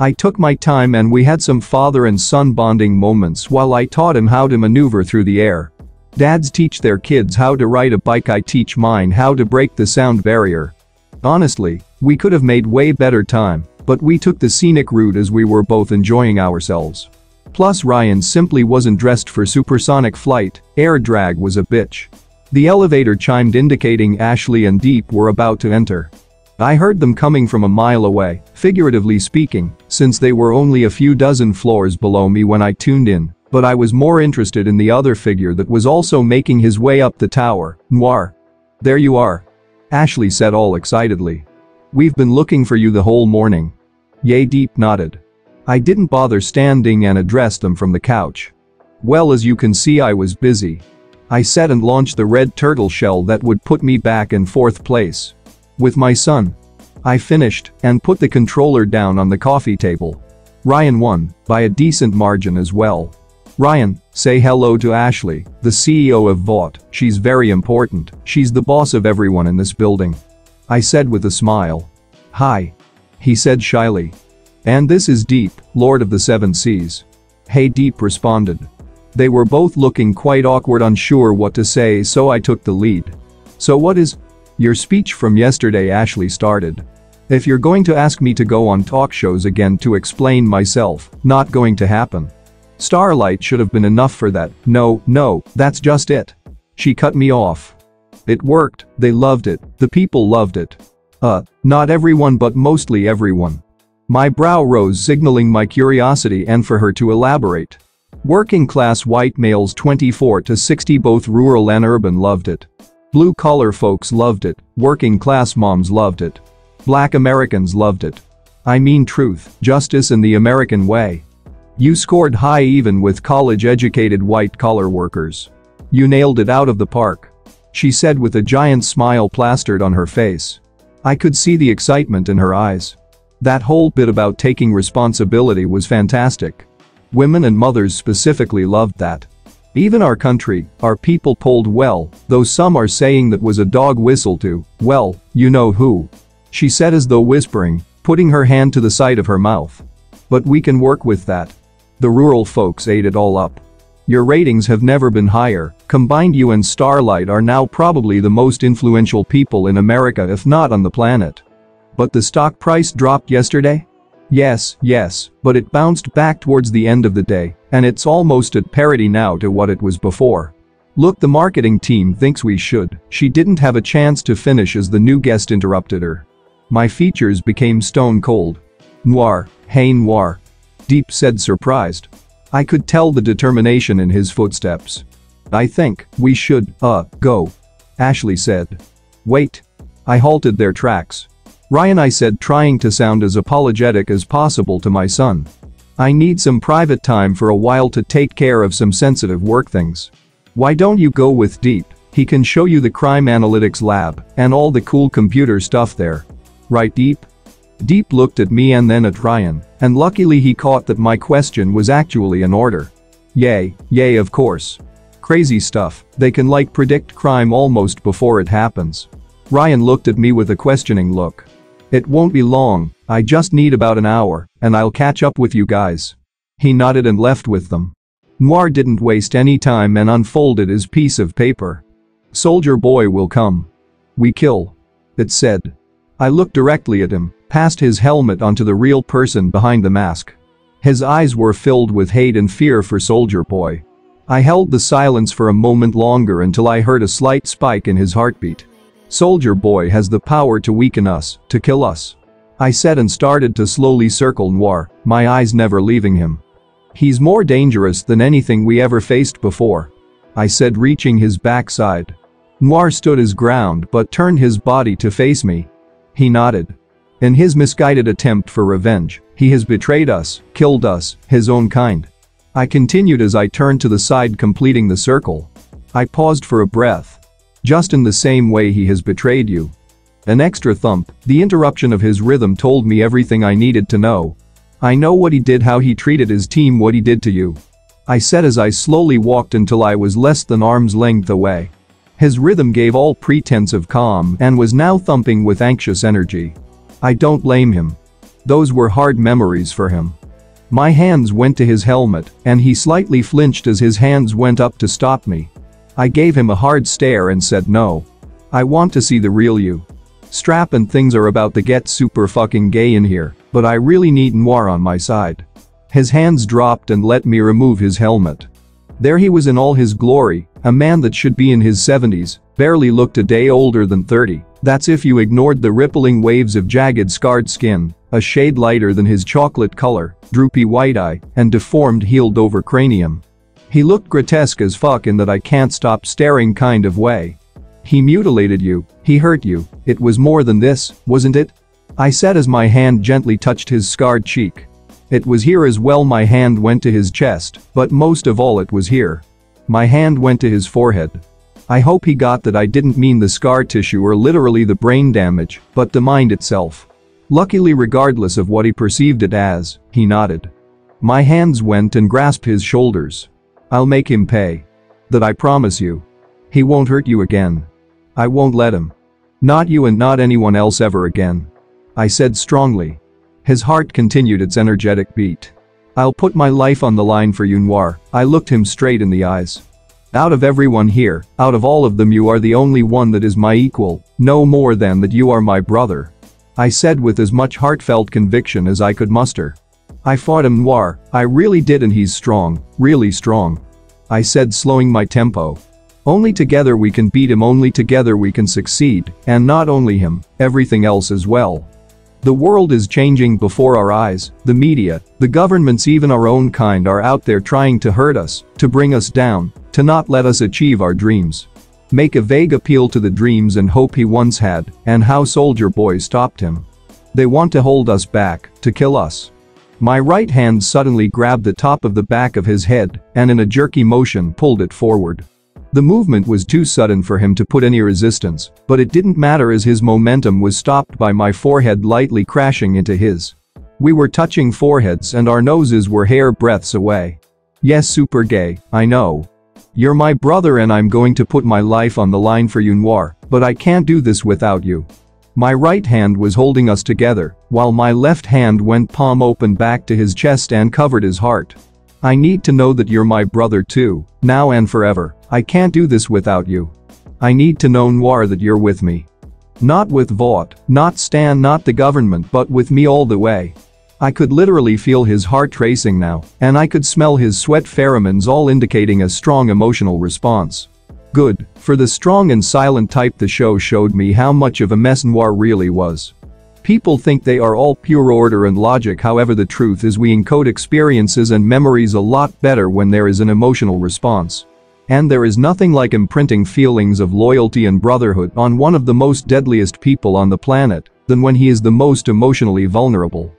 [SPEAKER 1] I took my time and we had some father and son bonding moments while I taught him how to maneuver through the air. Dads teach their kids how to ride a bike I teach mine how to break the sound barrier. Honestly, we could have made way better time, but we took the scenic route as we were both enjoying ourselves. Plus Ryan simply wasn't dressed for supersonic flight, air drag was a bitch. The elevator chimed indicating Ashley and Deep were about to enter. I heard them coming from a mile away, figuratively speaking, since they were only a few dozen floors below me when I tuned in, but I was more interested in the other figure that was also making his way up the tower, Noir. There you are. Ashley said all excitedly. We've been looking for you the whole morning. Ye Deep nodded. I didn't bother standing and addressed them from the couch. Well as you can see I was busy. I said and launched the red turtle shell that would put me back in fourth place. With my son. I finished and put the controller down on the coffee table. Ryan won, by a decent margin as well. Ryan, say hello to Ashley, the CEO of Vought, she's very important, she's the boss of everyone in this building. I said with a smile. Hi. He said shyly. And this is Deep, Lord of the Seven Seas. Hey Deep responded. They were both looking quite awkward unsure what to say so I took the lead. So what is your speech from yesterday Ashley started. If you're going to ask me to go on talk shows again to explain myself, not going to happen. Starlight should have been enough for that, no, no, that's just it. She cut me off. It worked, they loved it, the people loved it. Uh, not everyone but mostly everyone. My brow rose signaling my curiosity and for her to elaborate. Working class white males 24 to 60 both rural and urban loved it. Blue collar folks loved it, working class moms loved it. Black Americans loved it. I mean truth, justice and the American way. You scored high even with college-educated white-collar workers. You nailed it out of the park. She said with a giant smile plastered on her face. I could see the excitement in her eyes. That whole bit about taking responsibility was fantastic. Women and mothers specifically loved that. Even our country, our people polled well, though some are saying that was a dog whistle to, well, you know who. She said as though whispering, putting her hand to the side of her mouth. But we can work with that. The rural folks ate it all up. Your ratings have never been higher, combined you and Starlight are now probably the most influential people in America if not on the planet. But the stock price dropped yesterday? Yes, yes, but it bounced back towards the end of the day, and it's almost at parity now to what it was before. Look the marketing team thinks we should, she didn't have a chance to finish as the new guest interrupted her. My features became stone cold. Noir, hey Noir, Deep said surprised. I could tell the determination in his footsteps. I think we should, uh, go. Ashley said. Wait. I halted their tracks. Ryan I said trying to sound as apologetic as possible to my son. I need some private time for a while to take care of some sensitive work things. Why don't you go with Deep, he can show you the crime analytics lab and all the cool computer stuff there. Right Deep? Deep looked at me and then at Ryan, and luckily he caught that my question was actually an order. Yay, yay of course. Crazy stuff, they can like predict crime almost before it happens. Ryan looked at me with a questioning look. It won't be long, I just need about an hour, and I'll catch up with you guys. He nodded and left with them. Noir didn't waste any time and unfolded his piece of paper. Soldier boy will come. We kill. It said. I looked directly at him, past his helmet onto the real person behind the mask. His eyes were filled with hate and fear for Soldier Boy. I held the silence for a moment longer until I heard a slight spike in his heartbeat. Soldier Boy has the power to weaken us, to kill us. I said and started to slowly circle Noir, my eyes never leaving him. He's more dangerous than anything we ever faced before. I said reaching his backside. Noir stood his ground but turned his body to face me. He nodded. In his misguided attempt for revenge, he has betrayed us, killed us, his own kind. I continued as I turned to the side completing the circle. I paused for a breath. Just in the same way he has betrayed you. An extra thump, the interruption of his rhythm told me everything I needed to know. I know what he did how he treated his team what he did to you. I said as I slowly walked until I was less than arm's length away. His rhythm gave all pretense of calm and was now thumping with anxious energy. I don't blame him. Those were hard memories for him. My hands went to his helmet and he slightly flinched as his hands went up to stop me. I gave him a hard stare and said no. I want to see the real you. Strap and things are about to get super fucking gay in here, but I really need Noir on my side. His hands dropped and let me remove his helmet. There he was in all his glory, a man that should be in his 70s, barely looked a day older than 30, that's if you ignored the rippling waves of jagged scarred skin, a shade lighter than his chocolate color, droopy white eye, and deformed healed over cranium. He looked grotesque as fuck in that I can't stop staring kind of way. He mutilated you, he hurt you, it was more than this, wasn't it? I said as my hand gently touched his scarred cheek. It was here as well my hand went to his chest, but most of all it was here. My hand went to his forehead. I hope he got that I didn't mean the scar tissue or literally the brain damage, but the mind itself. Luckily regardless of what he perceived it as, he nodded. My hands went and grasped his shoulders. I'll make him pay. That I promise you. He won't hurt you again. I won't let him. Not you and not anyone else ever again. I said strongly. His heart continued its energetic beat. I'll put my life on the line for you Noir, I looked him straight in the eyes. Out of everyone here, out of all of them you are the only one that is my equal, no more than that you are my brother. I said with as much heartfelt conviction as I could muster. I fought him Noir, I really did and he's strong, really strong. I said slowing my tempo. Only together we can beat him only together we can succeed, and not only him, everything else as well. The world is changing before our eyes, the media, the governments even our own kind are out there trying to hurt us, to bring us down, to not let us achieve our dreams. Make a vague appeal to the dreams and hope he once had, and how Soldier Boy stopped him. They want to hold us back, to kill us. My right hand suddenly grabbed the top of the back of his head and in a jerky motion pulled it forward. The movement was too sudden for him to put any resistance, but it didn't matter as his momentum was stopped by my forehead lightly crashing into his. We were touching foreheads and our noses were hair breadths away. Yes super gay, I know. You're my brother and I'm going to put my life on the line for you Noir, but I can't do this without you. My right hand was holding us together, while my left hand went palm open back to his chest and covered his heart. I need to know that you're my brother too, now and forever, I can't do this without you. I need to know Noir that you're with me. Not with Vought, not Stan not the government but with me all the way. I could literally feel his heart racing now, and I could smell his sweat pheromones all indicating a strong emotional response. Good, for the strong and silent type the show showed me how much of a mess Noir really was. People think they are all pure order and logic however the truth is we encode experiences and memories a lot better when there is an emotional response. And there is nothing like imprinting feelings of loyalty and brotherhood on one of the most deadliest people on the planet than when he is the most emotionally vulnerable.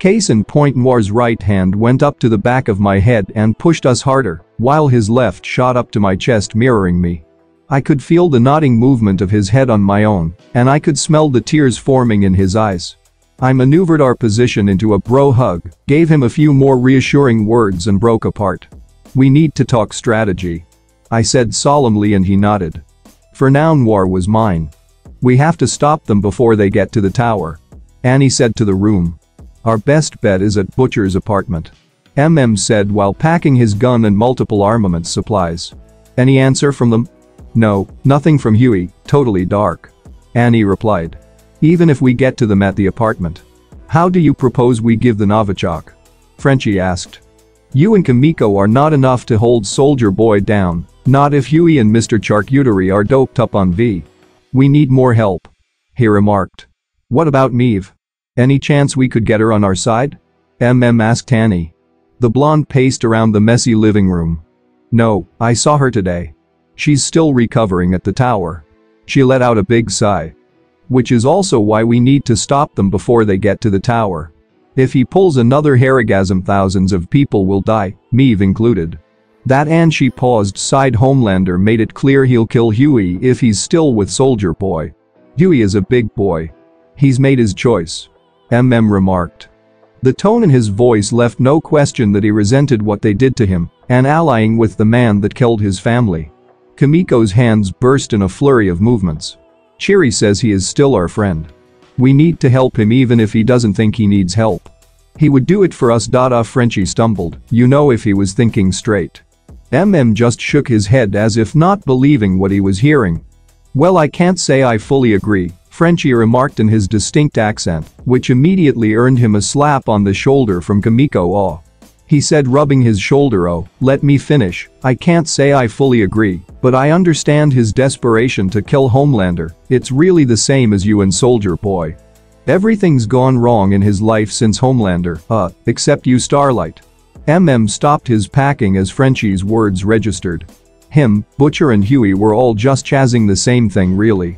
[SPEAKER 1] Case in point Noir's right hand went up to the back of my head and pushed us harder, while his left shot up to my chest mirroring me. I could feel the nodding movement of his head on my own, and I could smell the tears forming in his eyes. I maneuvered our position into a bro hug, gave him a few more reassuring words and broke apart. We need to talk strategy. I said solemnly and he nodded. For now Noir was mine. We have to stop them before they get to the tower. Annie said to the room. Our best bet is at Butcher's apartment. MM said while packing his gun and multiple armaments supplies. Any answer from them? No, nothing from Hughie, totally dark. Annie replied. Even if we get to them at the apartment. How do you propose we give the Novichok? Frenchie asked. You and Kimiko are not enough to hold Soldier Boy down, not if Hughie and Mr. Charcuterie are doped up on V. We need more help. He remarked. What about Maeve? Any chance we could get her on our side? MM asked Annie. The blonde paced around the messy living room. No, I saw her today. She's still recovering at the tower. She let out a big sigh. which is also why we need to stop them before they get to the tower. If he pulls another Herogasm thousands of people will die, Maeve included. That and she paused side Homelander made it clear he'll kill Hughie if he's still with Soldier Boy. Hughie is a big boy. He's made his choice. MM remarked. The tone in his voice left no question that he resented what they did to him and allying with the man that killed his family. Kimiko's hands burst in a flurry of movements. Cheery says he is still our friend. We need to help him even if he doesn't think he needs help. He would do it for us. Dada Frenchie stumbled, you know if he was thinking straight. MM just shook his head as if not believing what he was hearing. Well I can't say I fully agree, Frenchie remarked in his distinct accent, which immediately earned him a slap on the shoulder from Kimiko Aw. He said rubbing his shoulder oh, let me finish, I can't say I fully agree, but I understand his desperation to kill Homelander, it's really the same as you and Soldier Boy. Everything's gone wrong in his life since Homelander, uh, except you Starlight. MM stopped his packing as Frenchie's words registered. Him, Butcher and Hughie were all just chazzing the same thing really.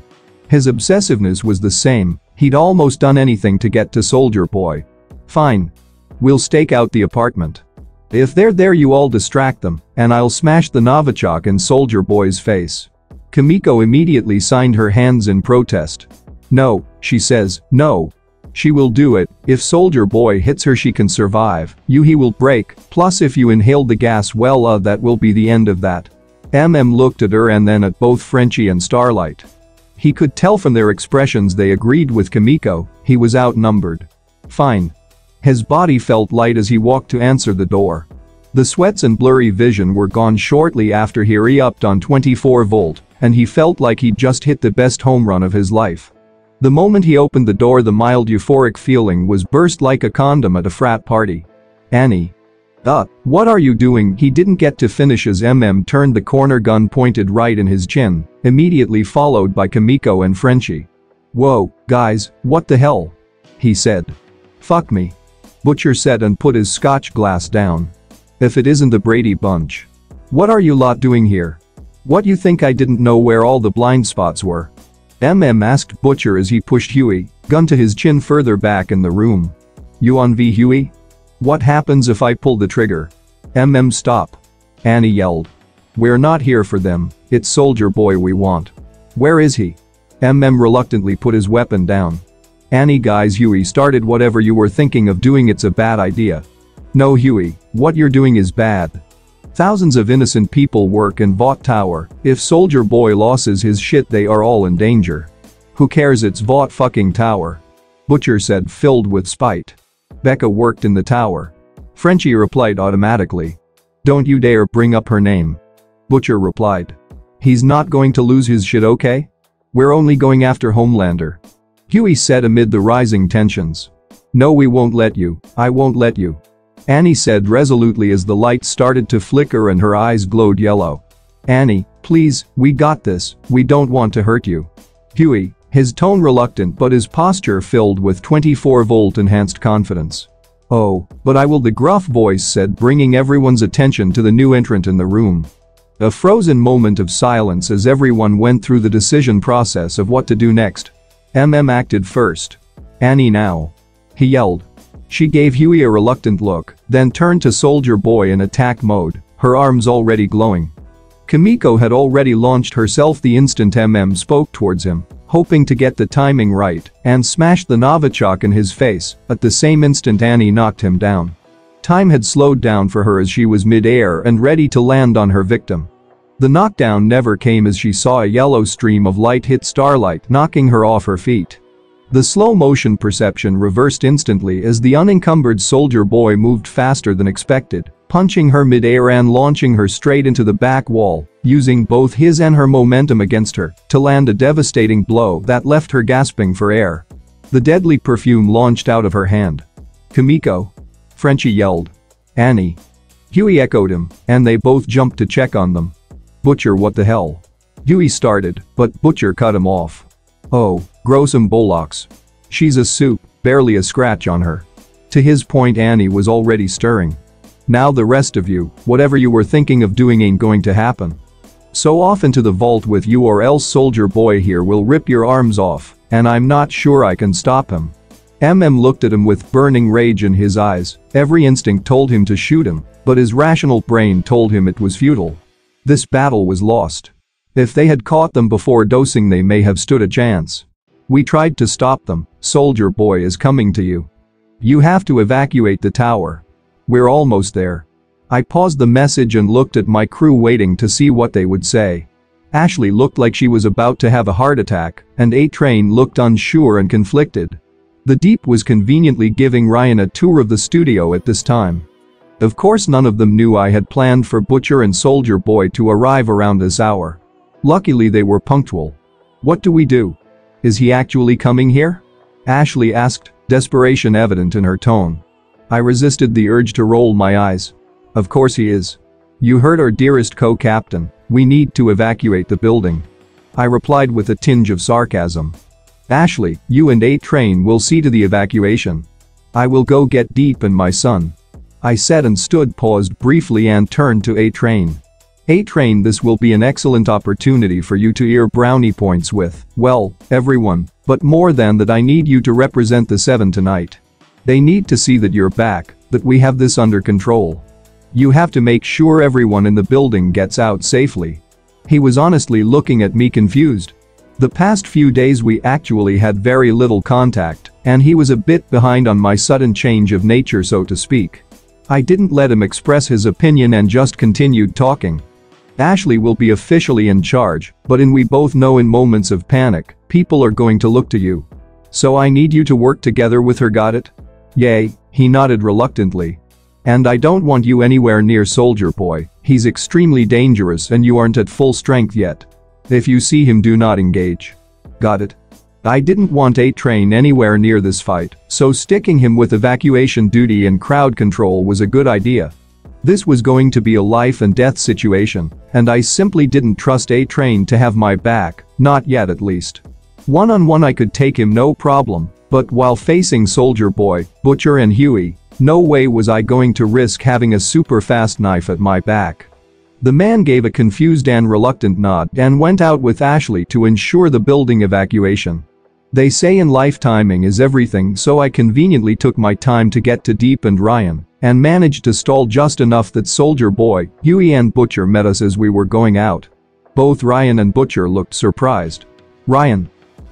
[SPEAKER 1] His obsessiveness was the same, he'd almost done anything to get to Soldier Boy. Fine. We'll stake out the apartment. If they're there you all distract them, and I'll smash the Novichok in Soldier Boy's face. Kimiko immediately signed her hands in protest. No, she says, no, she will do it, if Soldier Boy hits her she can survive, you he will break, plus if you inhale the gas well uh that will be the end of that. MM looked at her and then at both Frenchie and Starlight. He could tell from their expressions they agreed with Kimiko, he was outnumbered. Fine. His body felt light as he walked to answer the door. The sweats and blurry vision were gone shortly after he re-upped on 24 volt, and he felt like he'd just hit the best home run of his life. The moment he opened the door the mild euphoric feeling was burst like a condom at a frat party. Annie. Uh, what are you doing? He didn't get to finish as MM turned the corner gun pointed right in his chin, immediately followed by Kimiko and Frenchie. Whoa, guys, what the hell? He said. Fuck me. Butcher said and put his scotch glass down. If it isn't the Brady Bunch. What are you lot doing here? What you think I didn't know where all the blind spots were? MM asked Butcher as he pushed Hughie, gun to his chin further back in the room. You on V Hughie? What happens if I pull the trigger? MM stop. Annie yelled. We're not here for them, it's Soldier Boy we want. Where is he? MM reluctantly put his weapon down. Annie guys Hughie started whatever you were thinking of doing it's a bad idea. No Hughie, what you're doing is bad. Thousands of innocent people work in Vought Tower, if Soldier Boy loses his shit they are all in danger. Who cares it's Vought fucking tower. Butcher said filled with spite. Becca worked in the tower. Frenchie replied automatically. Don't you dare bring up her name. Butcher replied. He's not going to lose his shit okay? We're only going after Homelander. Hughie said amid the rising tensions. No we won't let you, I won't let you. Annie said resolutely as the light started to flicker and her eyes glowed yellow. Annie, please, we got this, we don't want to hurt you. Hughie, his tone reluctant but his posture filled with 24-volt enhanced confidence. Oh, but I will the gruff voice said bringing everyone's attention to the new entrant in the room. A frozen moment of silence as everyone went through the decision process of what to do next. MM acted first. Annie now. He yelled, she gave Hughie a reluctant look, then turned to Soldier Boy in attack mode, her arms already glowing. Kimiko had already launched herself the instant MM spoke towards him, hoping to get the timing right and smashed the Novichok in his face, at the same instant Annie knocked him down. Time had slowed down for her as she was mid-air and ready to land on her victim. The knockdown never came as she saw a yellow stream of light hit Starlight knocking her off her feet. The slow motion perception reversed instantly as the unencumbered soldier boy moved faster than expected, punching her mid-air and launching her straight into the back wall, using both his and her momentum against her to land a devastating blow that left her gasping for air. The deadly perfume launched out of her hand. Kimiko? Frenchie yelled. Annie. Hughie echoed him, and they both jumped to check on them. Butcher what the hell? Hughie started, but Butcher cut him off. Oh, Grossum Bollocks. She's a supe, barely a scratch on her. To his point Annie was already stirring. Now the rest of you, whatever you were thinking of doing ain't going to happen. So off into the vault with you or else soldier boy here will rip your arms off And I'm not sure I can stop him. MM looked at him with burning rage in his eyes, every instinct told him to shoot him, but his rational brain told him it was futile. This battle was lost. If they had caught them before dosing they may have stood a chance. We tried to stop them, soldier boy is coming to you. You have to evacuate the tower. We're almost there. I paused the message and looked at my crew waiting to see what they would say. Ashley looked like she was about to have a heart attack, and A-Train looked unsure and conflicted. The Deep was conveniently giving Ryan a tour of the studio at this time. Of course none of them knew I had planned for Butcher and Soldier Boy to arrive around this hour. Luckily they were punctual. What do we do? Is he actually coming here? Ashley asked, desperation evident in her tone. I resisted the urge to roll my eyes. Of course he is. You heard our dearest co-captain, we need to evacuate the building. I replied with a tinge of sarcasm. Ashley, you and A-Train will see to the evacuation. I will go get Deep and my son. I said and stood paused briefly and turned to A-Train. A-Train this will be an excellent opportunity for you to ear brownie points with, well, everyone, but more than that I need you to represent the 7 tonight. They need to see that you're back, that we have this under control. You have to make sure everyone in the building gets out safely. He was honestly looking at me confused. The past few days we actually had very little contact, and he was a bit behind on my sudden change of nature so to speak. I didn't let him express his opinion and just continued talking. Ashley will be officially in charge, but in we both know in moments of panic, people are going to look to you. So I need you to work together with her got it? Yay, he nodded reluctantly, and I don't want you anywhere near Soldier Boy, he's extremely dangerous and you aren't at full strength yet. If you see him do not engage. Got it? I didn't want A-Train anywhere near this fight, so sticking him with evacuation duty and crowd control was a good idea. This was going to be a life and death situation, and I simply didn't trust A-Train to have my back, not yet at least. One-on-one -on -one I could take him no problem, but while facing Soldier Boy, Butcher and Hughie, no way was I going to risk having a super fast knife at my back. The man gave a confused and reluctant nod and went out with Ashley to ensure the building evacuation. They say in life timing is everything so I conveniently took my time to get to Deep and Ryan and managed to stall just enough that Soldier Boy, Hughie and Butcher met us as we were going out. Both Ryan and Butcher looked surprised. Ryan.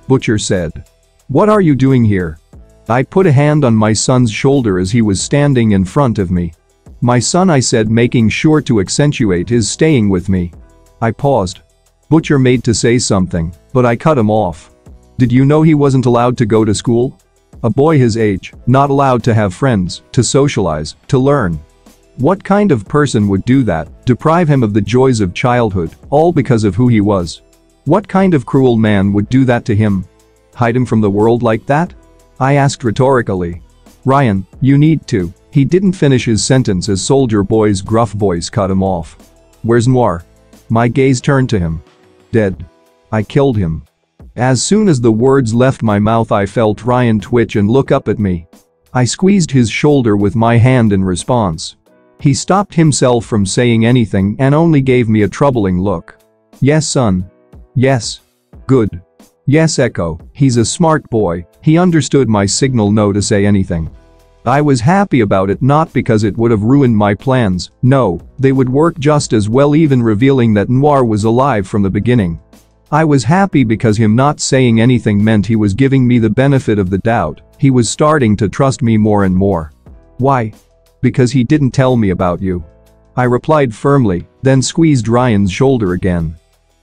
[SPEAKER 1] Butcher said. What are you doing here? I put a hand on my son's shoulder as he was standing in front of me. My son I said making sure to accentuate his staying with me. I paused. Butcher made to say something, but I cut him off. Did you know he wasn't allowed to go to school? A boy his age, not allowed to have friends, to socialize, to learn. What kind of person would do that, deprive him of the joys of childhood, all because of who he was? What kind of cruel man would do that to him? Hide him from the world like that? I asked rhetorically. Ryan, you need to. He didn't finish his sentence as Soldier Boy's gruff voice cut him off. Where's Noir? My gaze turned to him. Dead. I killed him. As soon as the words left my mouth I felt Ryan twitch and look up at me. I squeezed his shoulder with my hand in response. He stopped himself from saying anything and only gave me a troubling look. Yes son. Yes. Good. Yes Echo, he's a smart boy, he understood my signal no to say anything. I was happy about it not because it would have ruined my plans, no, they would work just as well even revealing that Noir was alive from the beginning. I was happy because him not saying anything meant he was giving me the benefit of the doubt, he was starting to trust me more and more. Why? Because he didn't tell me about you. I replied firmly, then squeezed Ryan's shoulder again.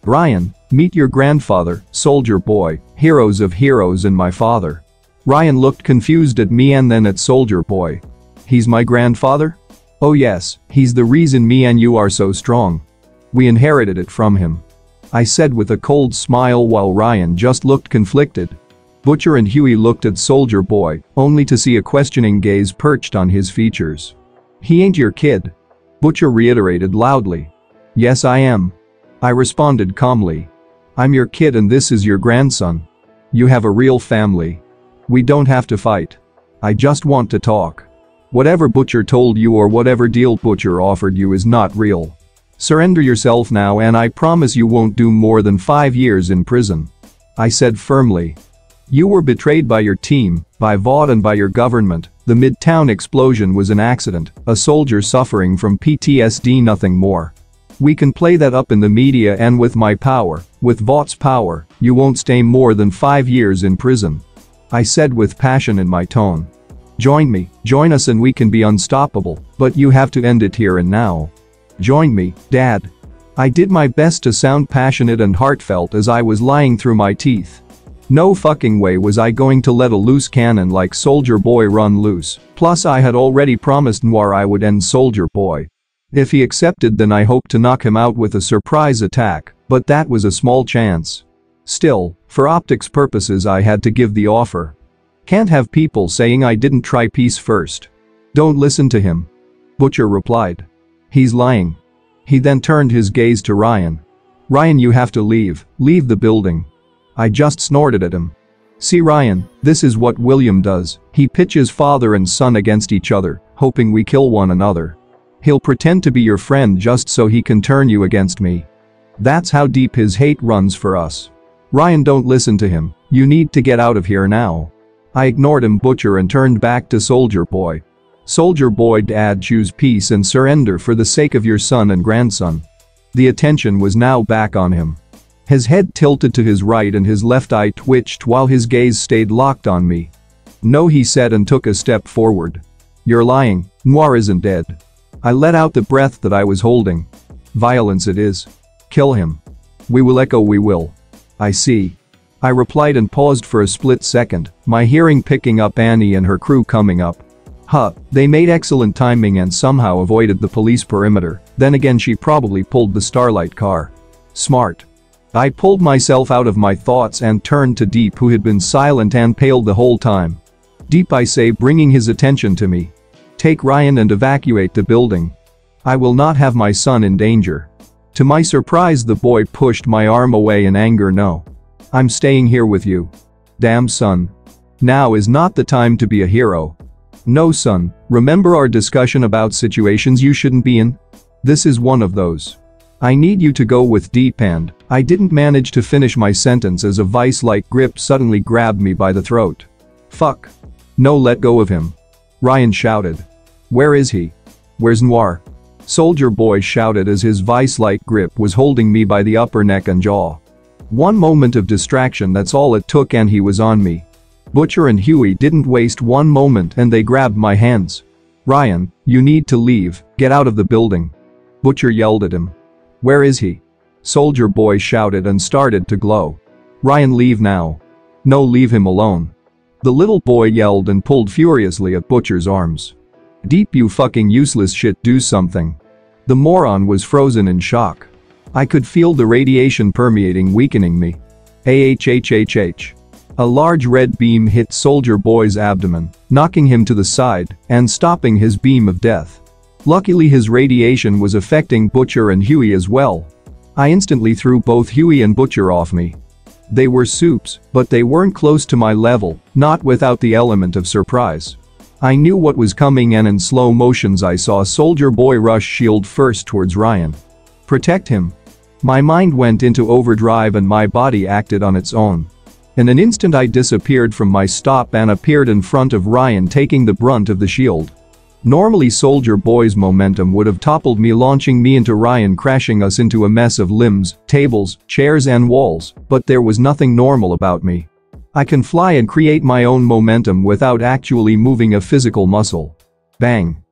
[SPEAKER 1] Ryan, meet your grandfather, soldier boy, heroes of heroes and my father. Ryan looked confused at me and then at soldier boy. He's my grandfather? Oh yes, he's the reason me and you are so strong. We inherited it from him. I said with a cold smile while Ryan just looked conflicted. Butcher and Hughie looked at Soldier Boy, only to see a questioning gaze perched on his features. He ain't your kid. Butcher reiterated loudly. Yes I am. I responded calmly. I'm your kid and this is your grandson. You have a real family. We don't have to fight. I just want to talk. Whatever Butcher told you or whatever deal Butcher offered you is not real. Surrender yourself now and I promise you won't do more than five years in prison. I said firmly. You were betrayed by your team, by Vought and by your government. The Midtown explosion was an accident, a soldier suffering from PTSD nothing more. We can play that up in the media and with my power, with Vought's power, you won't stay more than five years in prison. I said with passion in my tone. Join me, join us and we can be unstoppable, but you have to end it here and now. Join me, Dad. I did my best to sound passionate and heartfelt as I was lying through my teeth. No fucking way was I going to let a loose cannon like Soldier Boy run loose, plus I had already promised Noir I would end Soldier Boy. If he accepted then I hoped to knock him out with a surprise attack, but that was a small chance. Still, for optics purposes I had to give the offer. Can't have people saying I didn't try peace first. Don't listen to him. Butcher replied. He's lying. He then turned his gaze to Ryan. Ryan you have to leave, leave the building. I just snorted at him. See Ryan, this is what William does, he pitches father and son against each other, hoping we kill one another. He'll pretend to be your friend just so he can turn you against me. That's how deep his hate runs for us. Ryan don't listen to him, you need to get out of here now. I ignored him butcher and turned back to soldier boy. Soldier boy dad choose peace and surrender for the sake of your son and grandson. The attention was now back on him. His head tilted to his right and his left eye twitched while his gaze stayed locked on me. No he said and took a step forward. You're lying, Noir isn't dead. I let out the breath that I was holding. Violence it is. Kill him. We will echo we will. I see. I replied and paused for a split second, my hearing picking up Annie and her crew coming up. Huh, they made excellent timing and somehow avoided the police perimeter, then again she probably pulled the Starlight car. Smart. I pulled myself out of my thoughts and turned to Deep who had been silent and pale the whole time. Deep I say bringing his attention to me. Take Ryan and evacuate the building. I will not have my son in danger. To my surprise the boy pushed my arm away in anger no. I'm staying here with you. Damn son. Now is not the time to be a hero. No son, remember our discussion about situations you shouldn't be in? This is one of those. I need you to go with deep and I didn't manage to finish my sentence as a vice-like grip suddenly grabbed me by the throat. Fuck. No let go of him. Ryan shouted. Where is he? Where's Noir? Soldier boy shouted as his vice-like grip was holding me by the upper neck and jaw. One moment of distraction that's all it took and he was on me. Butcher and Hughie didn't waste one moment and they grabbed my hands. Ryan, you need to leave, get out of the building. Butcher yelled at him. Where is he? Soldier boy shouted and started to glow. Ryan leave now. No leave him alone. The little boy yelled and pulled furiously at Butcher's arms. Deep you fucking useless shit do something. The moron was frozen in shock. I could feel the radiation permeating weakening me. AHHHH. A large red beam hit Soldier Boy's abdomen, knocking him to the side and stopping his beam of death. Luckily his radiation was affecting Butcher and Hughie as well. I instantly threw both Hughie and Butcher off me. They were supes, but they weren't close to my level, not without the element of surprise. I knew what was coming and in slow motions I saw Soldier Boy rush shield first towards Ryan. Protect him. My mind went into overdrive and my body acted on its own. In an instant I disappeared from my stop and appeared in front of Ryan taking the brunt of the shield. Normally Soldier Boy's momentum would have toppled me launching me into Ryan crashing us into a mess of limbs, tables, chairs and walls, but there was nothing normal about me. I can fly and create my own momentum without actually moving a physical muscle. Bang.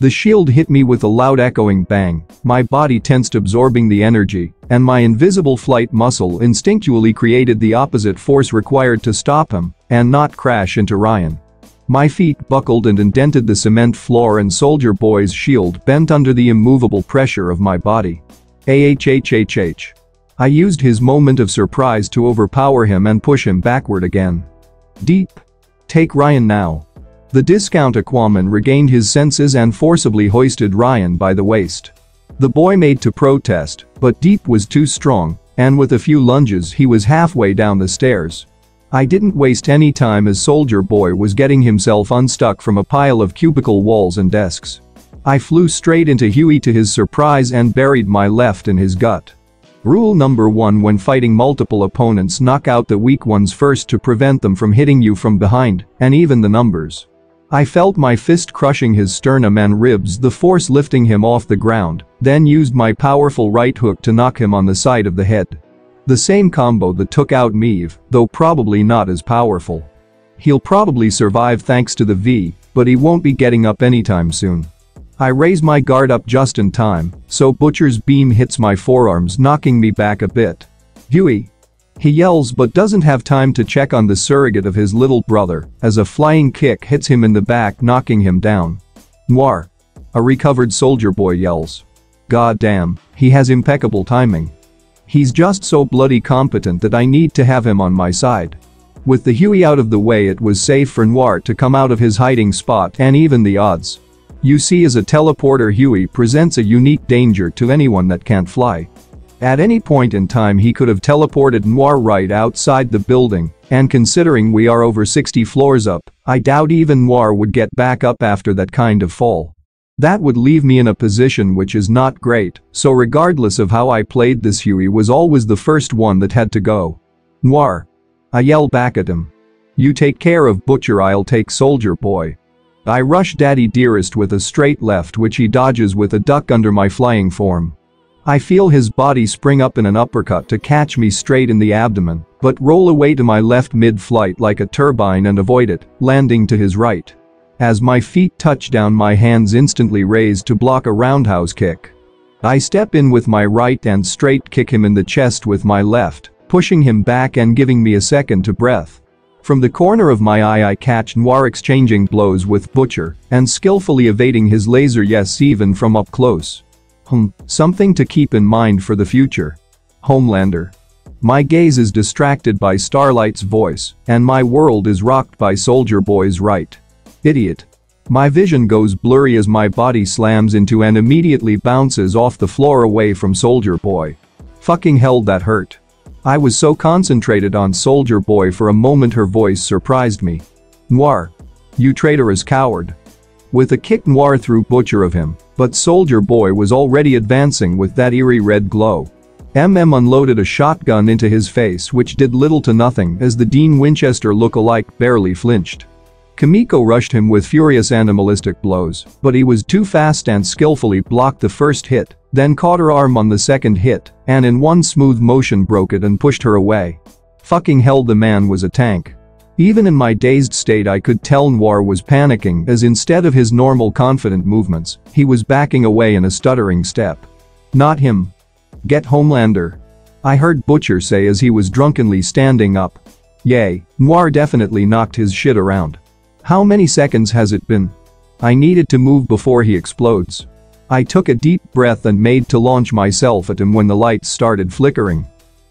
[SPEAKER 1] The shield hit me with a loud echoing bang, my body tensed absorbing the energy, and my invisible flight muscle instinctually created the opposite force required to stop him and not crash into Ryan. My feet buckled and indented the cement floor and Soldier Boy's shield bent under the immovable pressure of my body. AHHHH. I used his moment of surprise to overpower him and push him backward again. Deep. Take Ryan now. The discount Aquaman regained his senses and forcibly hoisted Ryan by the waist. The boy made to protest, but Deep was too strong, and with a few lunges he was halfway down the stairs. I didn't waste any time as Soldier Boy was getting himself unstuck from a pile of cubicle walls and desks. I flew straight into Hughie to his surprise and buried my left in his gut. Rule number 1 when fighting multiple opponents knock out the weak ones first to prevent them from hitting you from behind, and even the numbers. I felt my fist crushing his sternum and ribs the force lifting him off the ground, then used my powerful right hook to knock him on the side of the head. The same combo that took out Maeve, though probably not as powerful. He'll probably survive thanks to the V, but he won't be getting up anytime soon. I raise my guard up just in time, so Butcher's beam hits my forearms knocking me back a bit. Hughie. He yells but doesn't have time to check on the surrogate of his little brother as a flying kick hits him in the back knocking him down. Noir. A recovered soldier boy yells. God damn, he has impeccable timing. He's just so bloody competent that I need to have him on my side. With the Hughie out of the way it was safe for Noir to come out of his hiding spot and even the odds. You see as a teleporter Hughie presents a unique danger to anyone that can't fly. At any point in time he could have teleported Noir right outside the building, and considering we are over 60 floors up, I doubt even Noir would get back up after that kind of fall. That would leave me in a position which is not great, so regardless of how I played this Hughie was always the first one that had to go. Noir. I yell back at him. You take care of Butcher I'll take Soldier Boy. I rush Daddy Dearest with a straight left which he dodges with a duck under my flying form. I feel his body spring up in an uppercut to catch me straight in the abdomen, but roll away to my left mid-flight like a turbine and avoid it, landing to his right. As my feet touch down my hands instantly raise to block a roundhouse kick. I step in with my right and straight kick him in the chest with my left, pushing him back and giving me a second to breath. From the corner of my eye I catch Noir exchanging blows with Butcher and skillfully evading his laser yes even from up close. Hmm, something to keep in mind for the future. Homelander. My gaze is distracted by Starlight's voice, and my world is rocked by Soldier Boy's right. Idiot. My vision goes blurry as my body slams into and immediately bounces off the floor away from Soldier Boy. Fucking hell that hurt. I was so concentrated on Soldier Boy for a moment her voice surprised me. Noir. You traitorous coward. With a kick Noir threw Butcher of him, but Soldier Boy was already advancing with that eerie red glow. MM unloaded a shotgun into his face which did little to nothing as the Dean Winchester look-alike barely flinched. Kimiko rushed him with furious animalistic blows, but he was too fast and skillfully blocked the first hit, then caught her arm on the second hit, and in one smooth motion broke it and pushed her away. Fucking hell the man was a tank. Even in my dazed state I could tell Noir was panicking as instead of his normal confident movements, he was backing away in a stuttering step. Not him. Get Homelander. I heard Butcher say as he was drunkenly standing up. Yay, Noir definitely knocked his shit around. How many seconds has it been? I needed to move before he explodes. I took a deep breath and made to launch myself at him when the lights started flickering.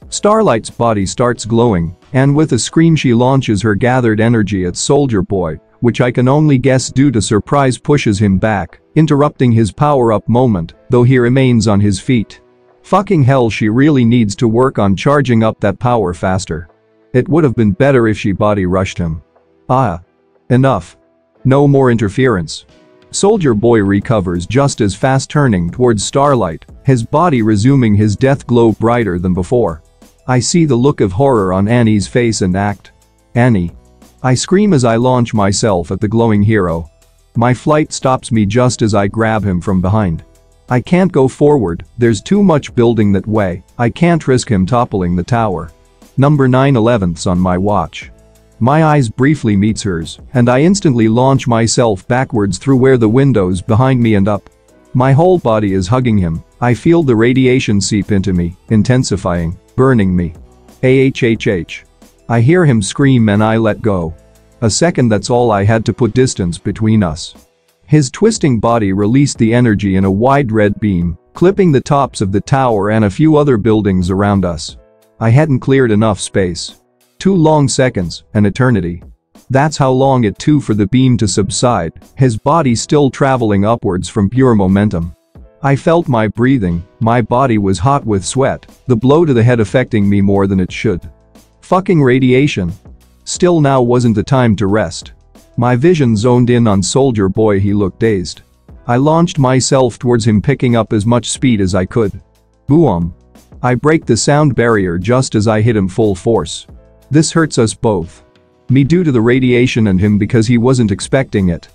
[SPEAKER 1] Starlight's body starts glowing, and with a scream she launches her gathered energy at Soldier Boy, which I can only guess due to surprise pushes him back, interrupting his power-up moment, though he remains on his feet. Fucking hell she really needs to work on charging up that power faster. It would have been better if she body rushed him. Ah. Enough. No more interference. Soldier Boy recovers just as fast turning towards Starlight, his body resuming his death glow brighter than before. I see the look of horror on Annie's face and act. Annie. I scream as I launch myself at the glowing hero. My flight stops me just as I grab him from behind. I can't go forward, there's too much building that way, I can't risk him toppling the tower. Number 9 11ths on my watch. My eyes briefly meets hers, and I instantly launch myself backwards through where the windows behind me and up. My whole body is hugging him, I feel the radiation seep into me, intensifying, burning me. AHHH. I hear him scream and I let go. A second that's all I had to put distance between us. His twisting body released the energy in a wide red beam, clipping the tops of the tower and a few other buildings around us. I hadn't cleared enough space. Two long seconds, an eternity. That's how long it took for the beam to subside, his body still traveling upwards from pure momentum. I felt my breathing, my body was hot with sweat, the blow to the head affecting me more than it should. Fucking radiation. Still now wasn't the time to rest. My vision zoned in on Soldier Boy he looked dazed. I launched myself towards him picking up as much speed as I could. Boom. I break the sound barrier just as I hit him full force. This hurts us both. Me due to the radiation and him because he wasn't expecting it.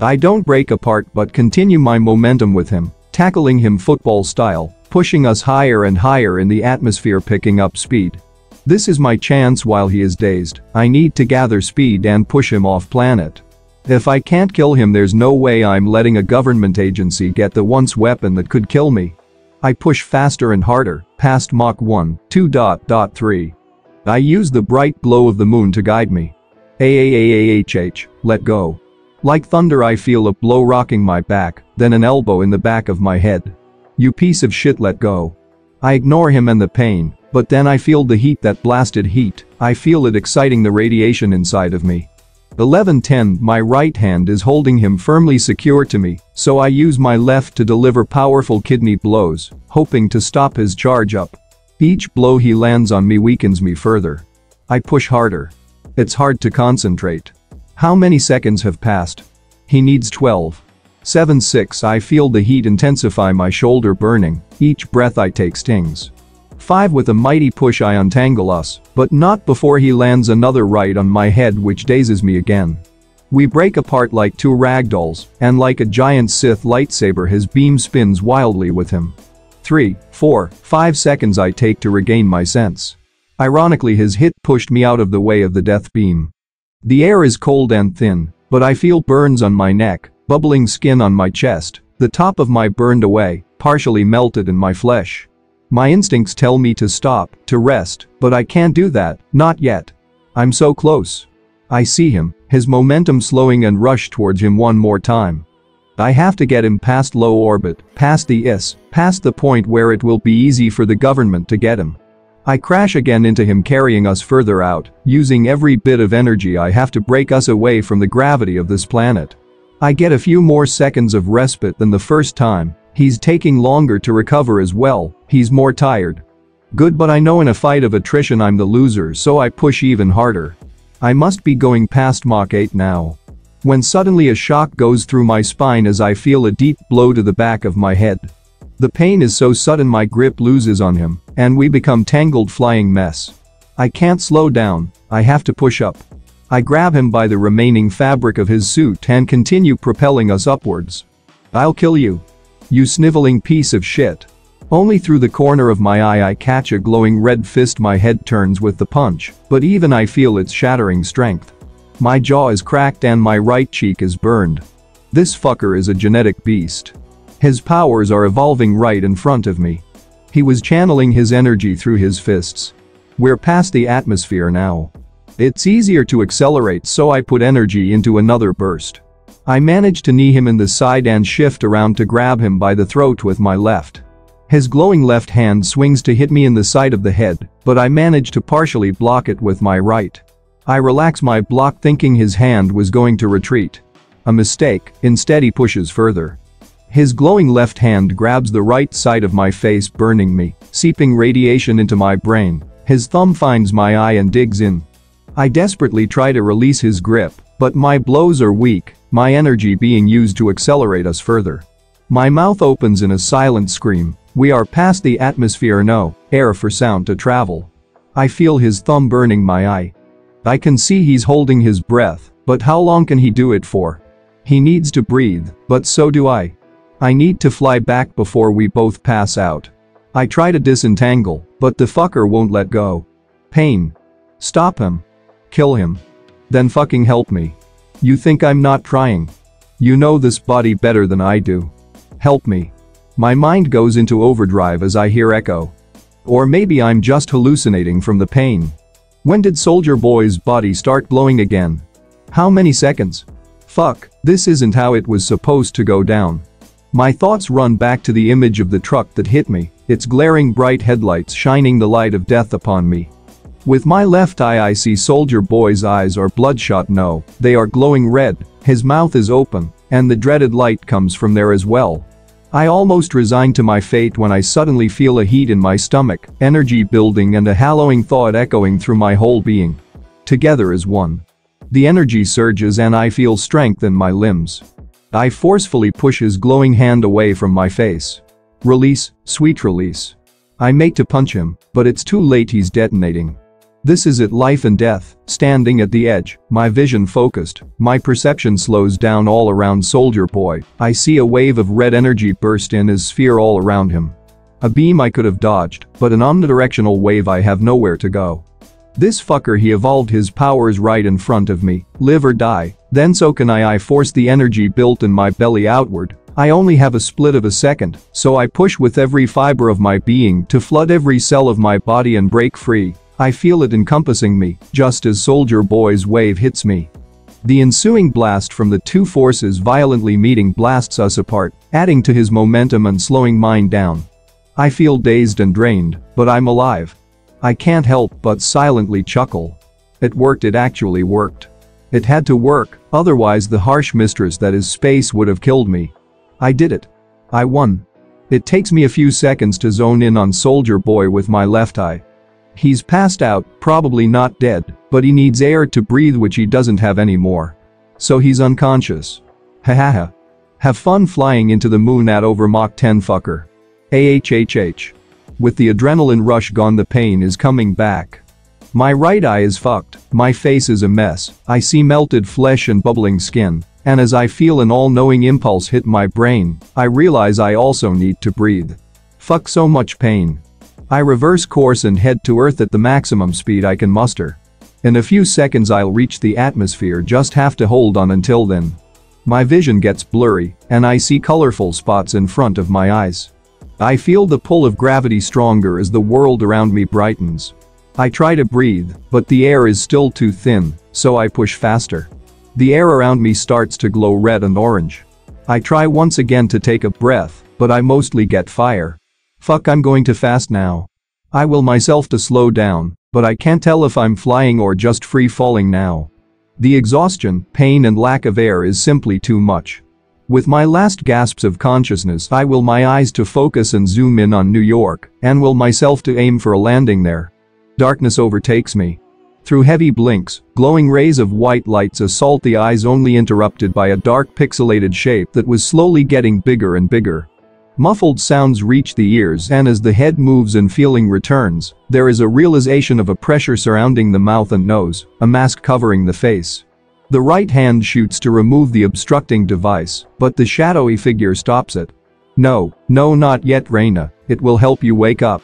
[SPEAKER 1] I don't break apart but continue my momentum with him, tackling him football style, pushing us higher and higher in the atmosphere picking up speed. This is my chance while he is dazed, I need to gather speed and push him off planet. If I can't kill him there's no way I'm letting a government agency get the once weapon that could kill me. I push faster and harder, past Mach 1, 2.3. I use the bright glow of the moon to guide me. AAAAHH, let go. Like thunder I feel a blow rocking my back, then an elbow in the back of my head. You piece of shit let go. I ignore him and the pain, but then I feel the heat that blasted heat, I feel it exciting the radiation inside of me. 1110 My right hand is holding him firmly secure to me, so I use my left to deliver powerful kidney blows, hoping to stop his charge up. Each blow he lands on me weakens me further. I push harder. It's hard to concentrate. How many seconds have passed? He needs 12. 7-6 I feel the heat intensify my shoulder burning, each breath I take stings. 5 with a mighty push I untangle us, but not before he lands another right on my head which dazes me again. We break apart like two ragdolls, and like a giant Sith lightsaber his beam spins wildly with him. 3, 4, 5 seconds I take to regain my sense. Ironically his hit pushed me out of the way of the death beam. The air is cold and thin, but I feel burns on my neck, bubbling skin on my chest, the top of my burned away, partially melted in my flesh. My instincts tell me to stop, to rest, but I can't do that, not yet. I'm so close. I see him, his momentum slowing and rush towards him one more time. I have to get him past low orbit, past the ISS, past the point where it will be easy for the government to get him. I crash again into him carrying us further out, using every bit of energy I have to break us away from the gravity of this planet. I get a few more seconds of respite than the first time, He's taking longer to recover as well, he's more tired. Good but I know in a fight of attrition I'm the loser so I push even harder. I must be going past Mach 8 now. When suddenly a shock goes through my spine as I feel a deep blow to the back of my head. The pain is so sudden my grip loses on him, and we become tangled flying mess. I can't slow down, I have to push up. I grab him by the remaining fabric of his suit and continue propelling us upwards. I'll kill you, you sniveling piece of shit. Only through the corner of my eye I catch a glowing red fist my head turns with the punch, but even I feel its shattering strength. My jaw is cracked and my right cheek is burned. This fucker is a genetic beast. His powers are evolving right in front of me. He was channeling his energy through his fists. We're past the atmosphere now. It's easier to accelerate so I put energy into another burst. I manage to knee him in the side and shift around to grab him by the throat with my left. His glowing left hand swings to hit me in the side of the head, but I manage to partially block it with my right. I relax my block thinking his hand was going to retreat. A mistake, instead he pushes further. His glowing left hand grabs the right side of my face burning me, seeping radiation into my brain. His thumb finds my eye and digs in. I desperately try to release his grip, but my blows are weak, my energy being used to accelerate us further. My mouth opens in a silent scream, we are past the atmosphere no, air for sound to travel. I feel his thumb burning my eye. I can see he's holding his breath, but how long can he do it for? He needs to breathe, but so do I. I need to fly back before we both pass out. I try to disentangle, but the fucker won't let go. Pain. Stop him. Kill him. Then fucking help me. You think I'm not trying? You know this body better than I do. Help me. My mind goes into overdrive as I hear echo. Or maybe I'm just hallucinating from the pain. When did Soldier Boy's body start glowing again? How many seconds? Fuck, this isn't how it was supposed to go down. My thoughts run back to the image of the truck that hit me, its glaring bright headlights shining the light of death upon me. With my left eye I see Soldier Boy's eyes are bloodshot no, they are glowing red, his mouth is open, and the dreaded light comes from there as well. I almost resign to my fate when I suddenly feel a heat in my stomach, energy building and a hallowing thought echoing through my whole being. Together as one. The energy surges and I feel strength in my limbs. I forcefully push his glowing hand away from my face. Release, sweet release. I make to punch him, but it's too late he's detonating. This is it life and death, standing at the edge, my vision focused, my perception slows down all around Soldier Boy, I see a wave of red energy burst in his sphere all around him. A beam I could have dodged, but an omnidirectional wave I have nowhere to go. This fucker he evolved his powers right in front of me, live or die, then so can I I force the energy built in my belly outward, I only have a split of a second, so I push with every fiber of my being to flood every cell of my body and break free. I feel it encompassing me, just as Soldier Boy's wave hits me. The ensuing blast from the two forces violently meeting blasts us apart, adding to his momentum and slowing mine down. I feel dazed and drained, but I'm alive. I can't help but silently chuckle. It worked it actually worked. It had to work, otherwise the harsh mistress that is space would have killed me. I did it. I won. It takes me a few seconds to zone in on Soldier Boy with my left eye. He's passed out, probably not dead, but he needs air to breathe which he doesn't have anymore. So he's unconscious. Hahaha. Have fun flying into the moon at over Mach 10 fucker. AHHH. With the adrenaline rush gone the pain is coming back. My right eye is fucked, my face is a mess, I see melted flesh and bubbling skin, and as I feel an all-knowing impulse hit my brain, I realize I also need to breathe. Fuck so much pain. I reverse course and head to Earth at the maximum speed I can muster. In a few seconds I'll reach the atmosphere just have to hold on until then. My vision gets blurry, and I see colorful spots in front of my eyes. I feel the pull of gravity stronger as the world around me brightens. I try to breathe, but the air is still too thin, so I push faster. The air around me starts to glow red and orange. I try once again to take a breath, but I mostly get fire. Fuck I'm going to fast now. I will myself to slow down, but I can't tell if I'm flying or just free falling now. The exhaustion, pain and lack of air is simply too much. With my last gasps of consciousness I will my eyes to focus and zoom in on New York, and will myself to aim for a landing there. Darkness overtakes me. Through heavy blinks, glowing rays of white lights assault the eyes only interrupted by a dark pixelated shape that was slowly getting bigger and bigger. Muffled sounds reach the ears and as the head moves and feeling returns, there is a realization of a pressure surrounding the mouth and nose, a mask covering the face. The right hand shoots to remove the obstructing device, but the shadowy figure stops it. No, no not yet Reina, it will help you wake up.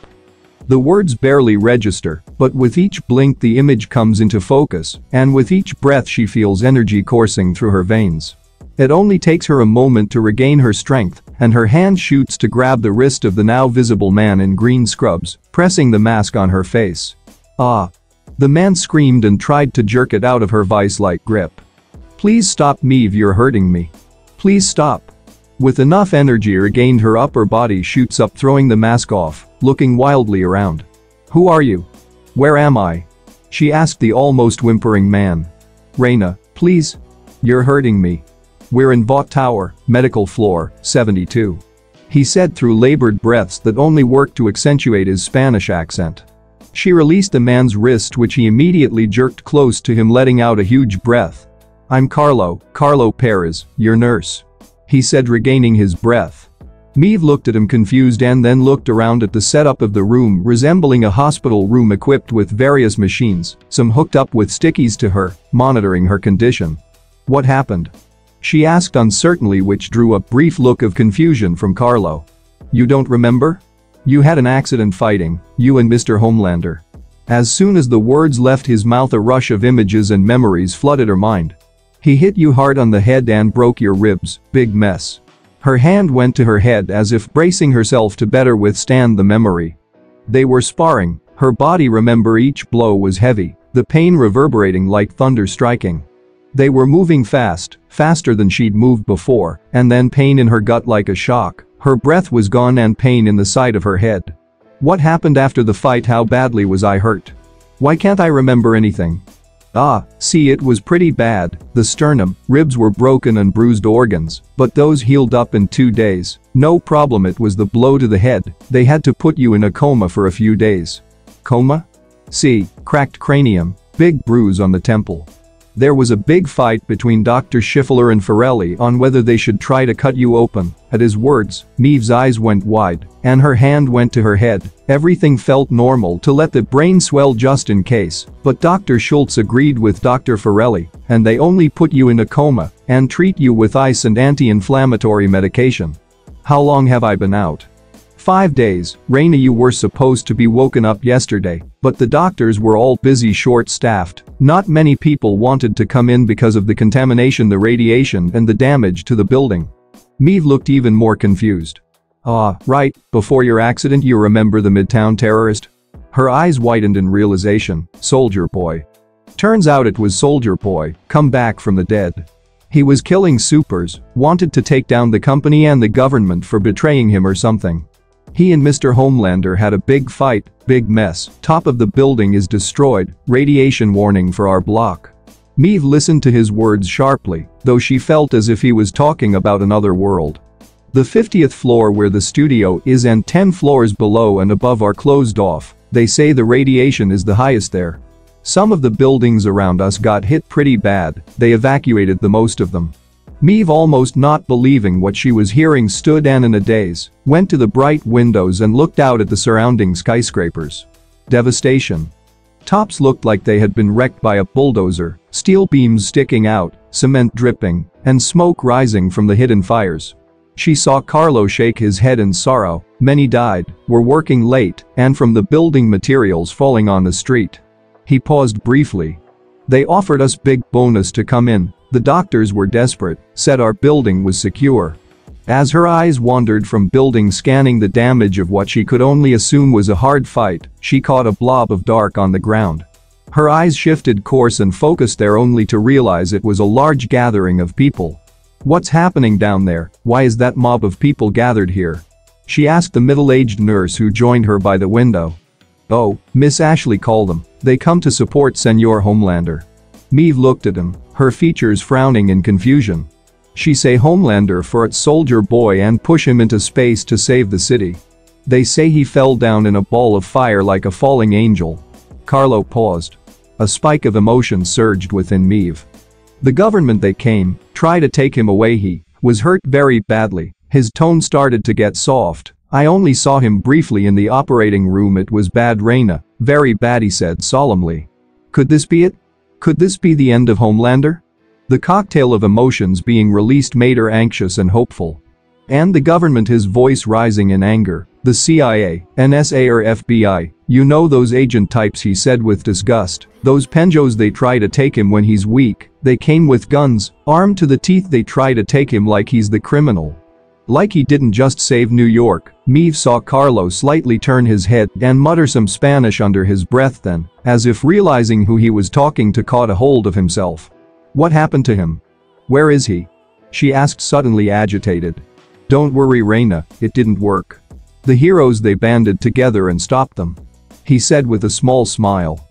[SPEAKER 1] The words barely register, but with each blink the image comes into focus, and with each breath she feels energy coursing through her veins. It only takes her a moment to regain her strength, and her hand shoots to grab the wrist of the now visible man in green scrubs, pressing the mask on her face. Ah. The man screamed and tried to jerk it out of her vice-like grip. Please stop Maeve you're hurting me. Please stop. With enough energy regained her upper body shoots up throwing the mask off, looking wildly around. Who are you? Where am I? She asked the almost whimpering man. Reina, please. You're hurting me. We're in Vought Tower, medical floor, 72. He said through labored breaths that only worked to accentuate his Spanish accent. She released the man's wrist which he immediately jerked close to him letting out a huge breath. I'm Carlo, Carlo Perez, your nurse he said regaining his breath. Maeve looked at him confused and then looked around at the setup of the room resembling a hospital room equipped with various machines, some hooked up with stickies to her, monitoring her condition. What happened? She asked uncertainly which drew a brief look of confusion from Carlo. You don't remember? You had an accident fighting, you and Mr. Homelander. As soon as the words left his mouth a rush of images and memories flooded her mind. He hit you hard on the head and broke your ribs, big mess. Her hand went to her head as if bracing herself to better withstand the memory. They were sparring, her body remember each blow was heavy, the pain reverberating like thunder striking. They were moving fast, faster than she'd moved before, and then pain in her gut like a shock, her breath was gone and pain in the side of her head. What happened after the fight how badly was I hurt? Why can't I remember anything? Ah, see it was pretty bad, the sternum, ribs were broken and bruised organs, but those healed up in two days. No problem it was the blow to the head, they had to put you in a coma for a few days. Coma? See, cracked cranium, big bruise on the temple. There was a big fight between Dr. Schiffler and Forelli on whether they should try to cut you open. At his words, Maeve's eyes went wide, and her hand went to her head. Everything felt normal to let the brain swell just in case, but Dr. Schultz agreed with Dr. Forelli, and they only put you in a coma and treat you with ice and anti-inflammatory medication. How long have I been out? Five days, Raina you were supposed to be woken up yesterday, but the doctors were all busy short-staffed. Not many people wanted to come in because of the contamination the radiation and the damage to the building. Maeve looked even more confused. Ah, right, before your accident you remember the Midtown terrorist? Her eyes widened in realization, Soldier Boy. Turns out it was Soldier Boy, come back from the dead. He was killing supers, wanted to take down the company and the government for betraying him or something. He and Mr. Homelander had a big fight, big mess, top of the building is destroyed, radiation warning for our block. Maeve listened to his words sharply, though she felt as if he was talking about another world. The 50th floor where the studio is and 10 floors below and above are closed off, they say the radiation is the highest there. Some of the buildings around us got hit pretty bad, they evacuated the most of them. Maeve almost not believing what she was hearing stood and in a daze, went to the bright windows and looked out at the surrounding skyscrapers. Devastation. Tops looked like they had been wrecked by a bulldozer, steel beams sticking out, cement dripping, and smoke rising from the hidden fires. She saw Carlo shake his head in sorrow, many died, were working late, and from the building materials falling on the street. He paused briefly. They offered us big bonus to come in, the doctors were desperate, said our building was secure. As her eyes wandered from building scanning the damage of what she could only assume was a hard fight, she caught a blob of dark on the ground. Her eyes shifted course and focused there only to realize it was a large gathering of people. What's happening down there, why is that mob of people gathered here? She asked the middle-aged nurse who joined her by the window. Oh, Miss Ashley called them, they come to support Senor Homelander. Maeve looked at him, her features frowning in confusion. She say Homelander for its soldier boy and push him into space to save the city. They say he fell down in a ball of fire like a falling angel. Carlo paused. A spike of emotion surged within Maeve. The government they came, try to take him away he was hurt very badly, his tone started to get soft. I only saw him briefly in the operating room it was bad Raina, very bad he said solemnly. Could this be it? Could this be the end of Homelander? The cocktail of emotions being released made her anxious and hopeful. And the government his voice rising in anger, the CIA, NSA or FBI, you know those agent types he said with disgust, those penjos they try to take him when he's weak, they came with guns, armed to the teeth they try to take him like he's the criminal. Like he didn't just save New York, Maeve saw Carlo slightly turn his head and mutter some Spanish under his breath then, as if realizing who he was talking to caught a hold of himself. What happened to him? Where is he? She asked suddenly agitated. Don't worry Raina, it didn't work. The heroes they banded together and stopped them. He said with a small smile.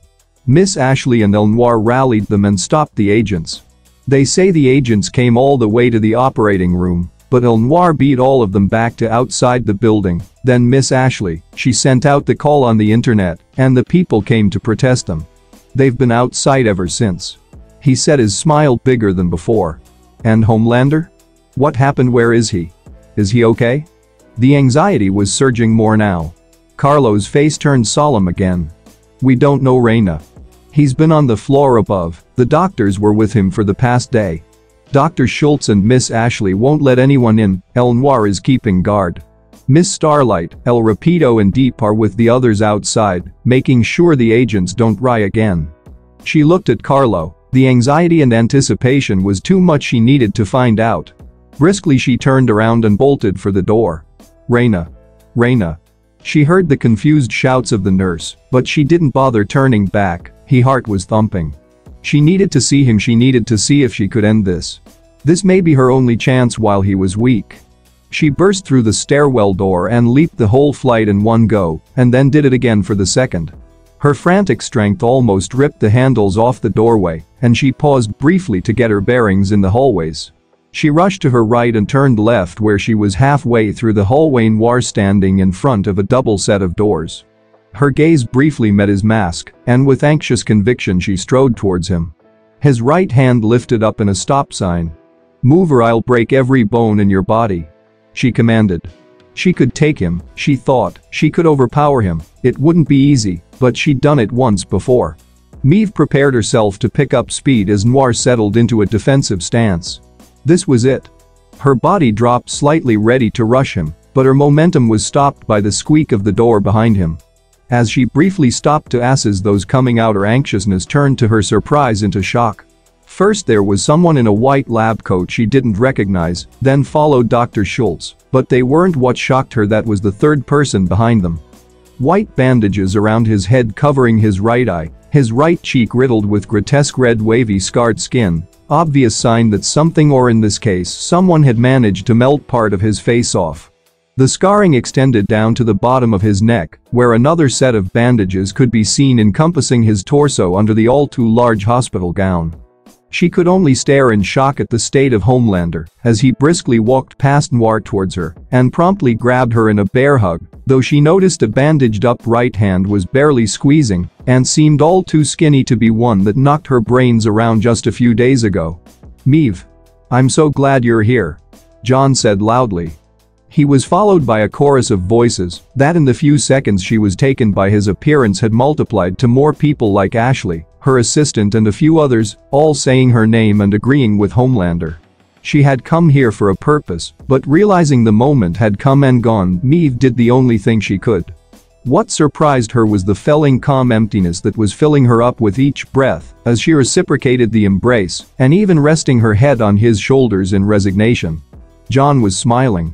[SPEAKER 1] Miss Ashley and El Noir rallied them and stopped the agents. They say the agents came all the way to the operating room, but El Noir beat all of them back to outside the building, then Miss Ashley, she sent out the call on the internet, and the people came to protest them. They've been outside ever since. He said his smile bigger than before. And Homelander? What happened where is he? Is he okay? The anxiety was surging more now. Carlo's face turned solemn again. We don't know Raina. He's been on the floor above, the doctors were with him for the past day. Dr. Schultz and Miss Ashley won't let anyone in, El Noir is keeping guard. Miss Starlight, El Rapido and Deep are with the others outside, making sure the agents don't lie again. She looked at Carlo, the anxiety and anticipation was too much she needed to find out. Briskly she turned around and bolted for the door. Raina. Raina. She heard the confused shouts of the nurse, but she didn't bother turning back, her heart was thumping. She needed to see him she needed to see if she could end this. This may be her only chance while he was weak. She burst through the stairwell door and leaped the whole flight in one go, and then did it again for the second. Her frantic strength almost ripped the handles off the doorway, and she paused briefly to get her bearings in the hallways. She rushed to her right and turned left where she was halfway through the hallway Noir standing in front of a double set of doors. Her gaze briefly met his mask, and with anxious conviction she strode towards him. His right hand lifted up in a stop sign. Move or I'll break every bone in your body. She commanded. She could take him, she thought, she could overpower him, it wouldn't be easy, but she'd done it once before. Maeve prepared herself to pick up speed as Noir settled into a defensive stance. This was it. Her body dropped slightly ready to rush him, but her momentum was stopped by the squeak of the door behind him. As she briefly stopped to assess those coming out her anxiousness turned to her surprise into shock. First there was someone in a white lab coat she didn't recognize, then followed Dr. Schultz, but they weren't what shocked her that was the third person behind them. White bandages around his head covering his right eye, his right cheek riddled with grotesque red wavy scarred skin, obvious sign that something or in this case someone had managed to melt part of his face off. The scarring extended down to the bottom of his neck, where another set of bandages could be seen encompassing his torso under the all-too-large hospital gown. She could only stare in shock at the state of Homelander as he briskly walked past Noir towards her and promptly grabbed her in a bear hug, though she noticed a bandaged up right hand was barely squeezing and seemed all too skinny to be one that knocked her brains around just a few days ago. Maeve. I'm so glad you're here. John said loudly. He was followed by a chorus of voices that in the few seconds she was taken by his appearance had multiplied to more people like Ashley, her assistant and a few others, all saying her name and agreeing with Homelander. She had come here for a purpose, but realizing the moment had come and gone, Maeve did the only thing she could. What surprised her was the felling calm emptiness that was filling her up with each breath as she reciprocated the embrace and even resting her head on his shoulders in resignation. John was smiling.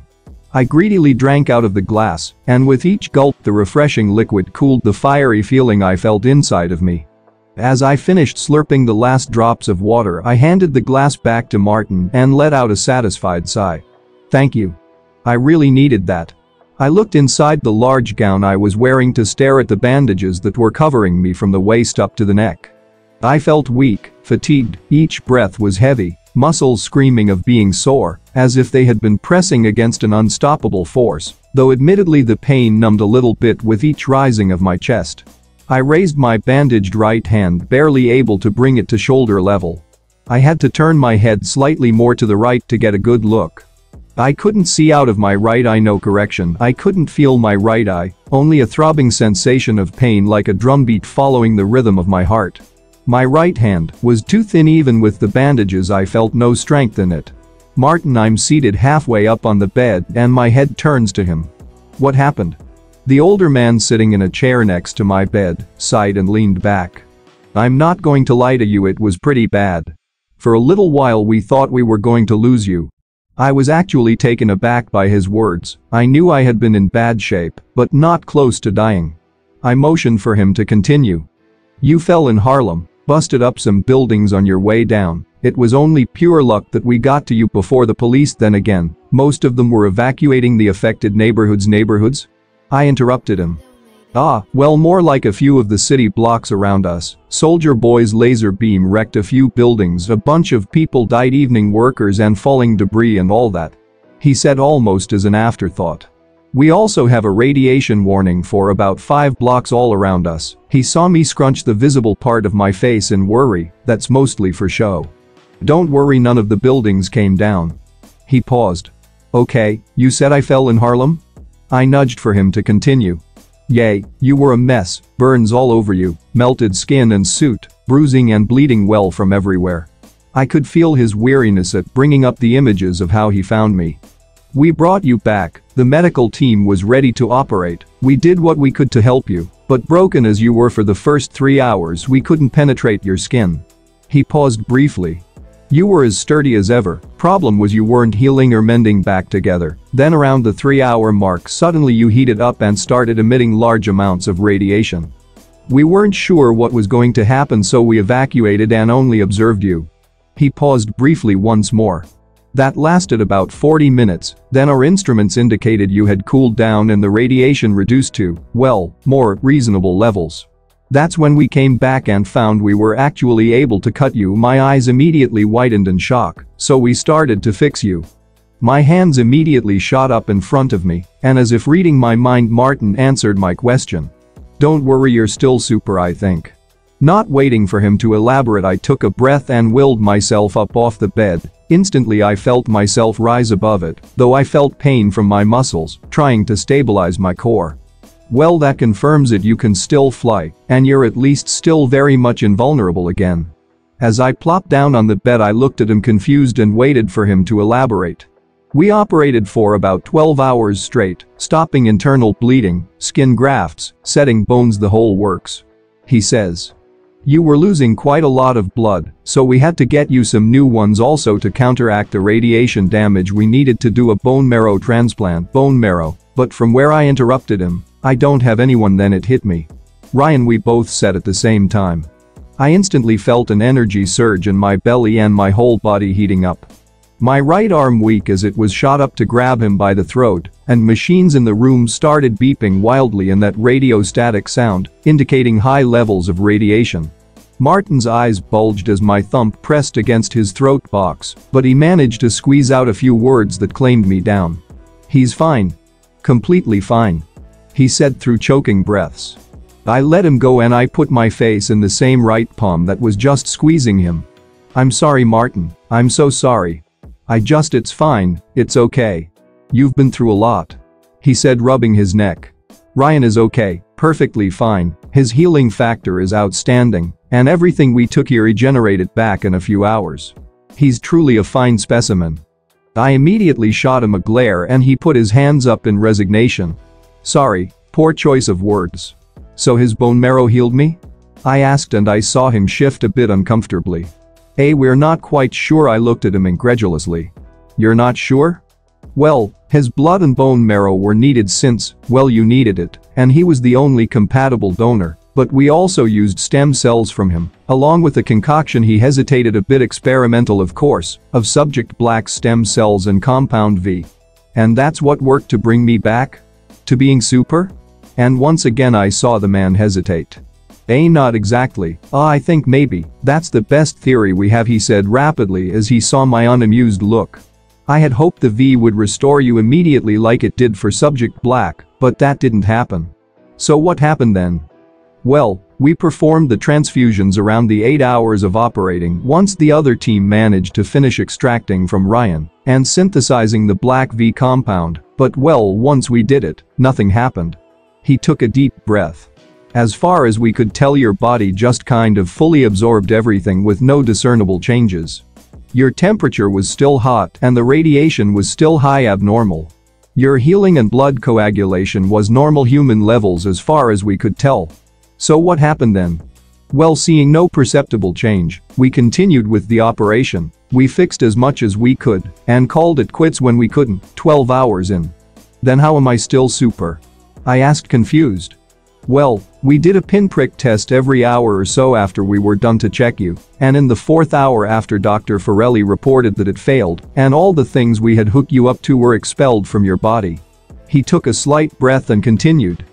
[SPEAKER 1] I greedily drank out of the glass, and with each gulp the refreshing liquid cooled the fiery feeling I felt inside of me. As I finished slurping the last drops of water I handed the glass back to Martin and let out a satisfied sigh. Thank you. I really needed that. I looked inside the large gown I was wearing to stare at the bandages that were covering me from the waist up to the neck. I felt weak, fatigued, each breath was heavy, muscles screaming of being sore, as if they had been pressing against an unstoppable force, though admittedly the pain numbed a little bit with each rising of my chest. I raised my bandaged right hand barely able to bring it to shoulder level. I had to turn my head slightly more to the right to get a good look. I couldn't see out of my right eye no correction I couldn't feel my right eye, only a throbbing sensation of pain like a drumbeat following the rhythm of my heart. My right hand was too thin even with the bandages I felt no strength in it. Martin I'm seated halfway up on the bed and my head turns to him. What happened? The older man sitting in a chair next to my bed sighed and leaned back. I'm not going to lie to you it was pretty bad. For a little while we thought we were going to lose you. I was actually taken aback by his words, I knew I had been in bad shape, but not close to dying. I motioned for him to continue. You fell in Harlem, busted up some buildings on your way down, it was only pure luck that we got to you before the police then again, most of them were evacuating the affected neighborhoods neighborhoods, I interrupted him. Ah, well more like a few of the city blocks around us. Soldier Boy's laser beam wrecked a few buildings, a bunch of people died evening workers and falling debris and all that. He said almost as an afterthought. We also have a radiation warning for about 5 blocks all around us. He saw me scrunch the visible part of my face in worry, that's mostly for show. Don't worry none of the buildings came down. He paused. Okay, you said I fell in Harlem? I nudged for him to continue. Yay, you were a mess, burns all over you, melted skin and suit, bruising and bleeding well from everywhere. I could feel his weariness at bringing up the images of how he found me. We brought you back, the medical team was ready to operate, we did what we could to help you, but broken as you were for the first three hours we couldn't penetrate your skin. He paused briefly, you were as sturdy as ever, problem was you weren't healing or mending back together. Then around the 3 hour mark suddenly you heated up and started emitting large amounts of radiation. We weren't sure what was going to happen so we evacuated and only observed you. He paused briefly once more. That lasted about 40 minutes, then our instruments indicated you had cooled down and the radiation reduced to, well, more reasonable levels. That's when we came back and found we were actually able to cut you my eyes immediately widened in shock, so we started to fix you. My hands immediately shot up in front of me, and as if reading my mind Martin answered my question. Don't worry you're still super I think. Not waiting for him to elaborate I took a breath and willed myself up off the bed. Instantly I felt myself rise above it, though I felt pain from my muscles, trying to stabilize my core. Well that confirms it you can still fly, and you're at least still very much invulnerable again. As I plopped down on the bed I looked at him confused and waited for him to elaborate. We operated for about 12 hours straight, stopping internal bleeding, skin grafts, setting bones the whole works. He says. You were losing quite a lot of blood, so we had to get you some new ones also to counteract the radiation damage we needed to do a bone marrow transplant bone marrow, but from where I interrupted him, I don't have anyone then it hit me. Ryan we both said at the same time. I instantly felt an energy surge in my belly and my whole body heating up. My right arm weak as it was shot up to grab him by the throat, and machines in the room started beeping wildly in that radio static sound, indicating high levels of radiation. Martin's eyes bulged as my thumb pressed against his throat box, but he managed to squeeze out a few words that claimed me down. He's fine. Completely fine. He said through choking breaths. I let him go and I put my face in the same right palm that was just squeezing him. I'm sorry Martin, I'm so sorry. I just it's fine, it's okay. You've been through a lot. He said rubbing his neck. Ryan is okay, perfectly fine, his healing factor is outstanding, and everything we took here regenerated back in a few hours. He's truly a fine specimen. I immediately shot him a glare and he put his hands up in resignation. Sorry, poor choice of words. So his bone marrow healed me? I asked and I saw him shift a bit uncomfortably. A we're not quite sure I looked at him incredulously. You're not sure? Well, his blood and bone marrow were needed since, well you needed it, and he was the only compatible donor, but we also used stem cells from him, along with a concoction he hesitated a bit experimental of course, of subject black stem cells and compound V. And that's what worked to bring me back? To being super? And once again I saw the man hesitate. Eh not exactly, ah I think maybe, that's the best theory we have he said rapidly as he saw my unamused look. I had hoped the V would restore you immediately like it did for Subject Black, but that didn't happen. So what happened then? Well, we performed the transfusions around the 8 hours of operating once the other team managed to finish extracting from Ryan and synthesizing the Black V compound, but well once we did it, nothing happened. He took a deep breath. As far as we could tell your body just kind of fully absorbed everything with no discernible changes. Your temperature was still hot and the radiation was still high abnormal. Your healing and blood coagulation was normal human levels as far as we could tell. So what happened then? Well seeing no perceptible change, we continued with the operation, we fixed as much as we could, and called it quits when we couldn't, 12 hours in. Then how am I still super? I asked confused. Well, we did a pinprick test every hour or so after we were done to check you, and in the fourth hour after Dr. Forelli reported that it failed, and all the things we had hooked you up to were expelled from your body. He took a slight breath and continued.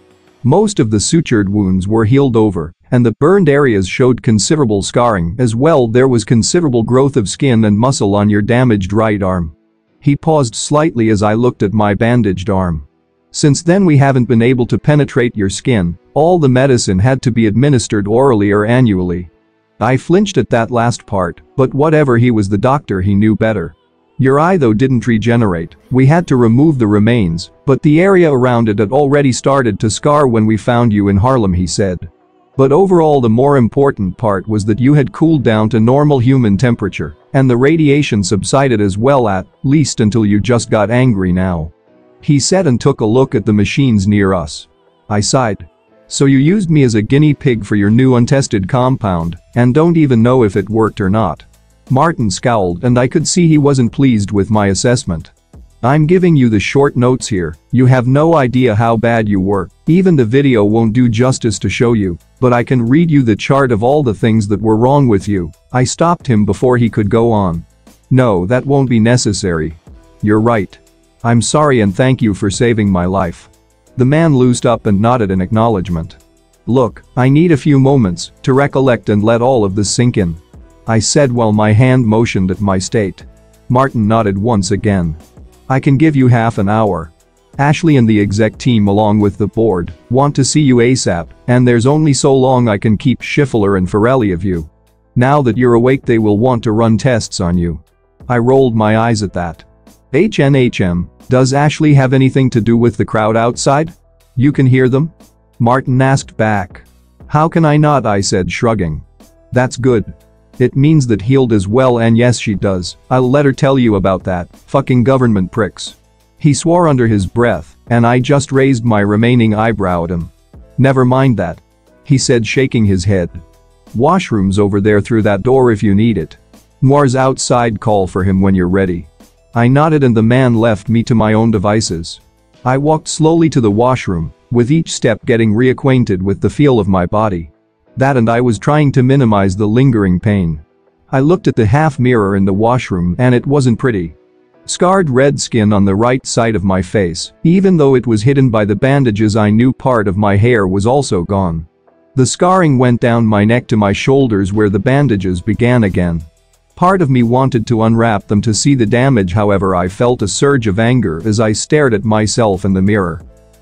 [SPEAKER 1] Most of the sutured wounds were healed over, and the burned areas showed considerable scarring as well there was considerable growth of skin and muscle on your damaged right arm. He paused slightly as I looked at my bandaged arm. Since then we haven't been able to penetrate your skin, all the medicine had to be administered orally or annually. I flinched at that last part, but whatever he was the doctor he knew better. Your eye though didn't regenerate, we had to remove the remains, but the area around it had already started to scar when we found you in Harlem he said. But overall the more important part was that you had cooled down to normal human temperature, and the radiation subsided as well at least until you just got angry now. He said and took a look at the machines near us. I sighed. So you used me as a guinea pig for your new untested compound and don't even know if it worked or not. Martin scowled and I could see he wasn't pleased with my assessment. I'm giving you the short notes here, you have no idea how bad you were, even the video won't do justice to show you, but I can read you the chart of all the things that were wrong with you. I stopped him before he could go on. No that won't be necessary. You're right. I'm sorry and thank you for saving my life. The man loosed up and nodded in acknowledgement. Look, I need a few moments to recollect and let all of this sink in. I said while my hand motioned at my state. Martin nodded once again. I can give you half an hour. Ashley and the exec team along with the board want to see you ASAP, and there's only so long I can keep Schiffler and Forelli of you. Now that you're awake they will want to run tests on you. I rolled my eyes at that. HNHM, does Ashley have anything to do with the crowd outside? You can hear them? Martin asked back. How can I not I said shrugging. That's good. It means that healed as well and yes she does, I'll let her tell you about that, fucking government pricks. He swore under his breath, and I just raised my remaining eyebrow at him. Never mind that. He said shaking his head. Washroom's over there through that door if you need it. More's outside call for him when you're ready. I nodded and the man left me to my own devices. I walked slowly to the washroom, with each step getting reacquainted with the feel of my body. That and I was trying to minimize the lingering pain. I looked at the half mirror in the washroom and it wasn't pretty. Scarred red skin on the right side of my face, even though it was hidden by the bandages I knew part of my hair was also gone. The scarring went down my neck to my shoulders where the bandages began again. Part of me wanted to unwrap them to see the damage however I felt a surge of anger as I stared at myself in the mirror.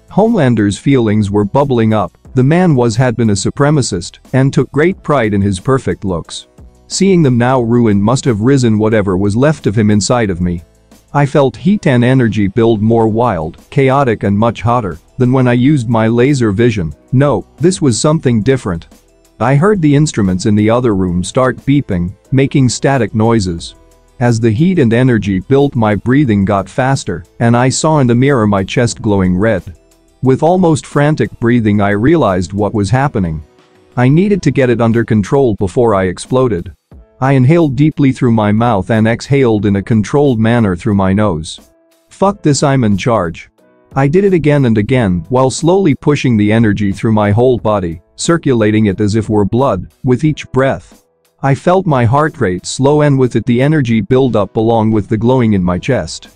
[SPEAKER 1] Homelander's feelings were bubbling up, the man was had been a supremacist and took great pride in his perfect looks. Seeing them now ruined must have risen whatever was left of him inside of me. I felt heat and energy build more wild, chaotic and much hotter than when I used my laser vision. No, this was something different. I heard the instruments in the other room start beeping, making static noises. As the heat and energy built my breathing got faster, and I saw in the mirror my chest glowing red. With almost frantic breathing I realized what was happening. I needed to get it under control before I exploded. I inhaled deeply through my mouth and exhaled in a controlled manner through my nose. Fuck this I'm in charge. I did it again and again while slowly pushing the energy through my whole body, circulating it as if were blood, with each breath. I felt my heart rate slow and with it the energy build up along with the glowing in my chest.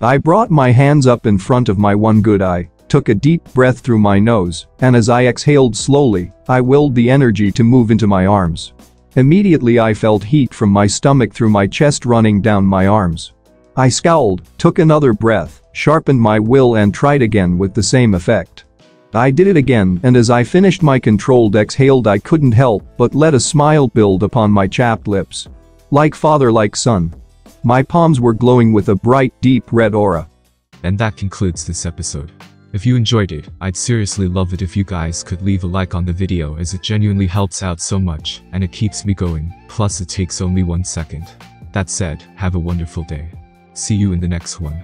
[SPEAKER 1] I brought my hands up in front of my one good eye, took a deep breath through my nose, and as I exhaled slowly, I willed the energy to move into my arms. Immediately I felt heat from my stomach through my chest running down my arms. I scowled, took another breath, sharpened my will and tried again with the same effect. I did it again and as I finished my controlled exhaled I couldn't help but let a smile build upon my chapped lips. Like father like son. My palms were glowing with a bright deep red aura.
[SPEAKER 2] And that concludes this episode. If you enjoyed it, I'd seriously love it if you guys could leave a like on the video as it genuinely helps out so much and it keeps me going, plus it takes only one second. That said, have a wonderful day. See you in the next one.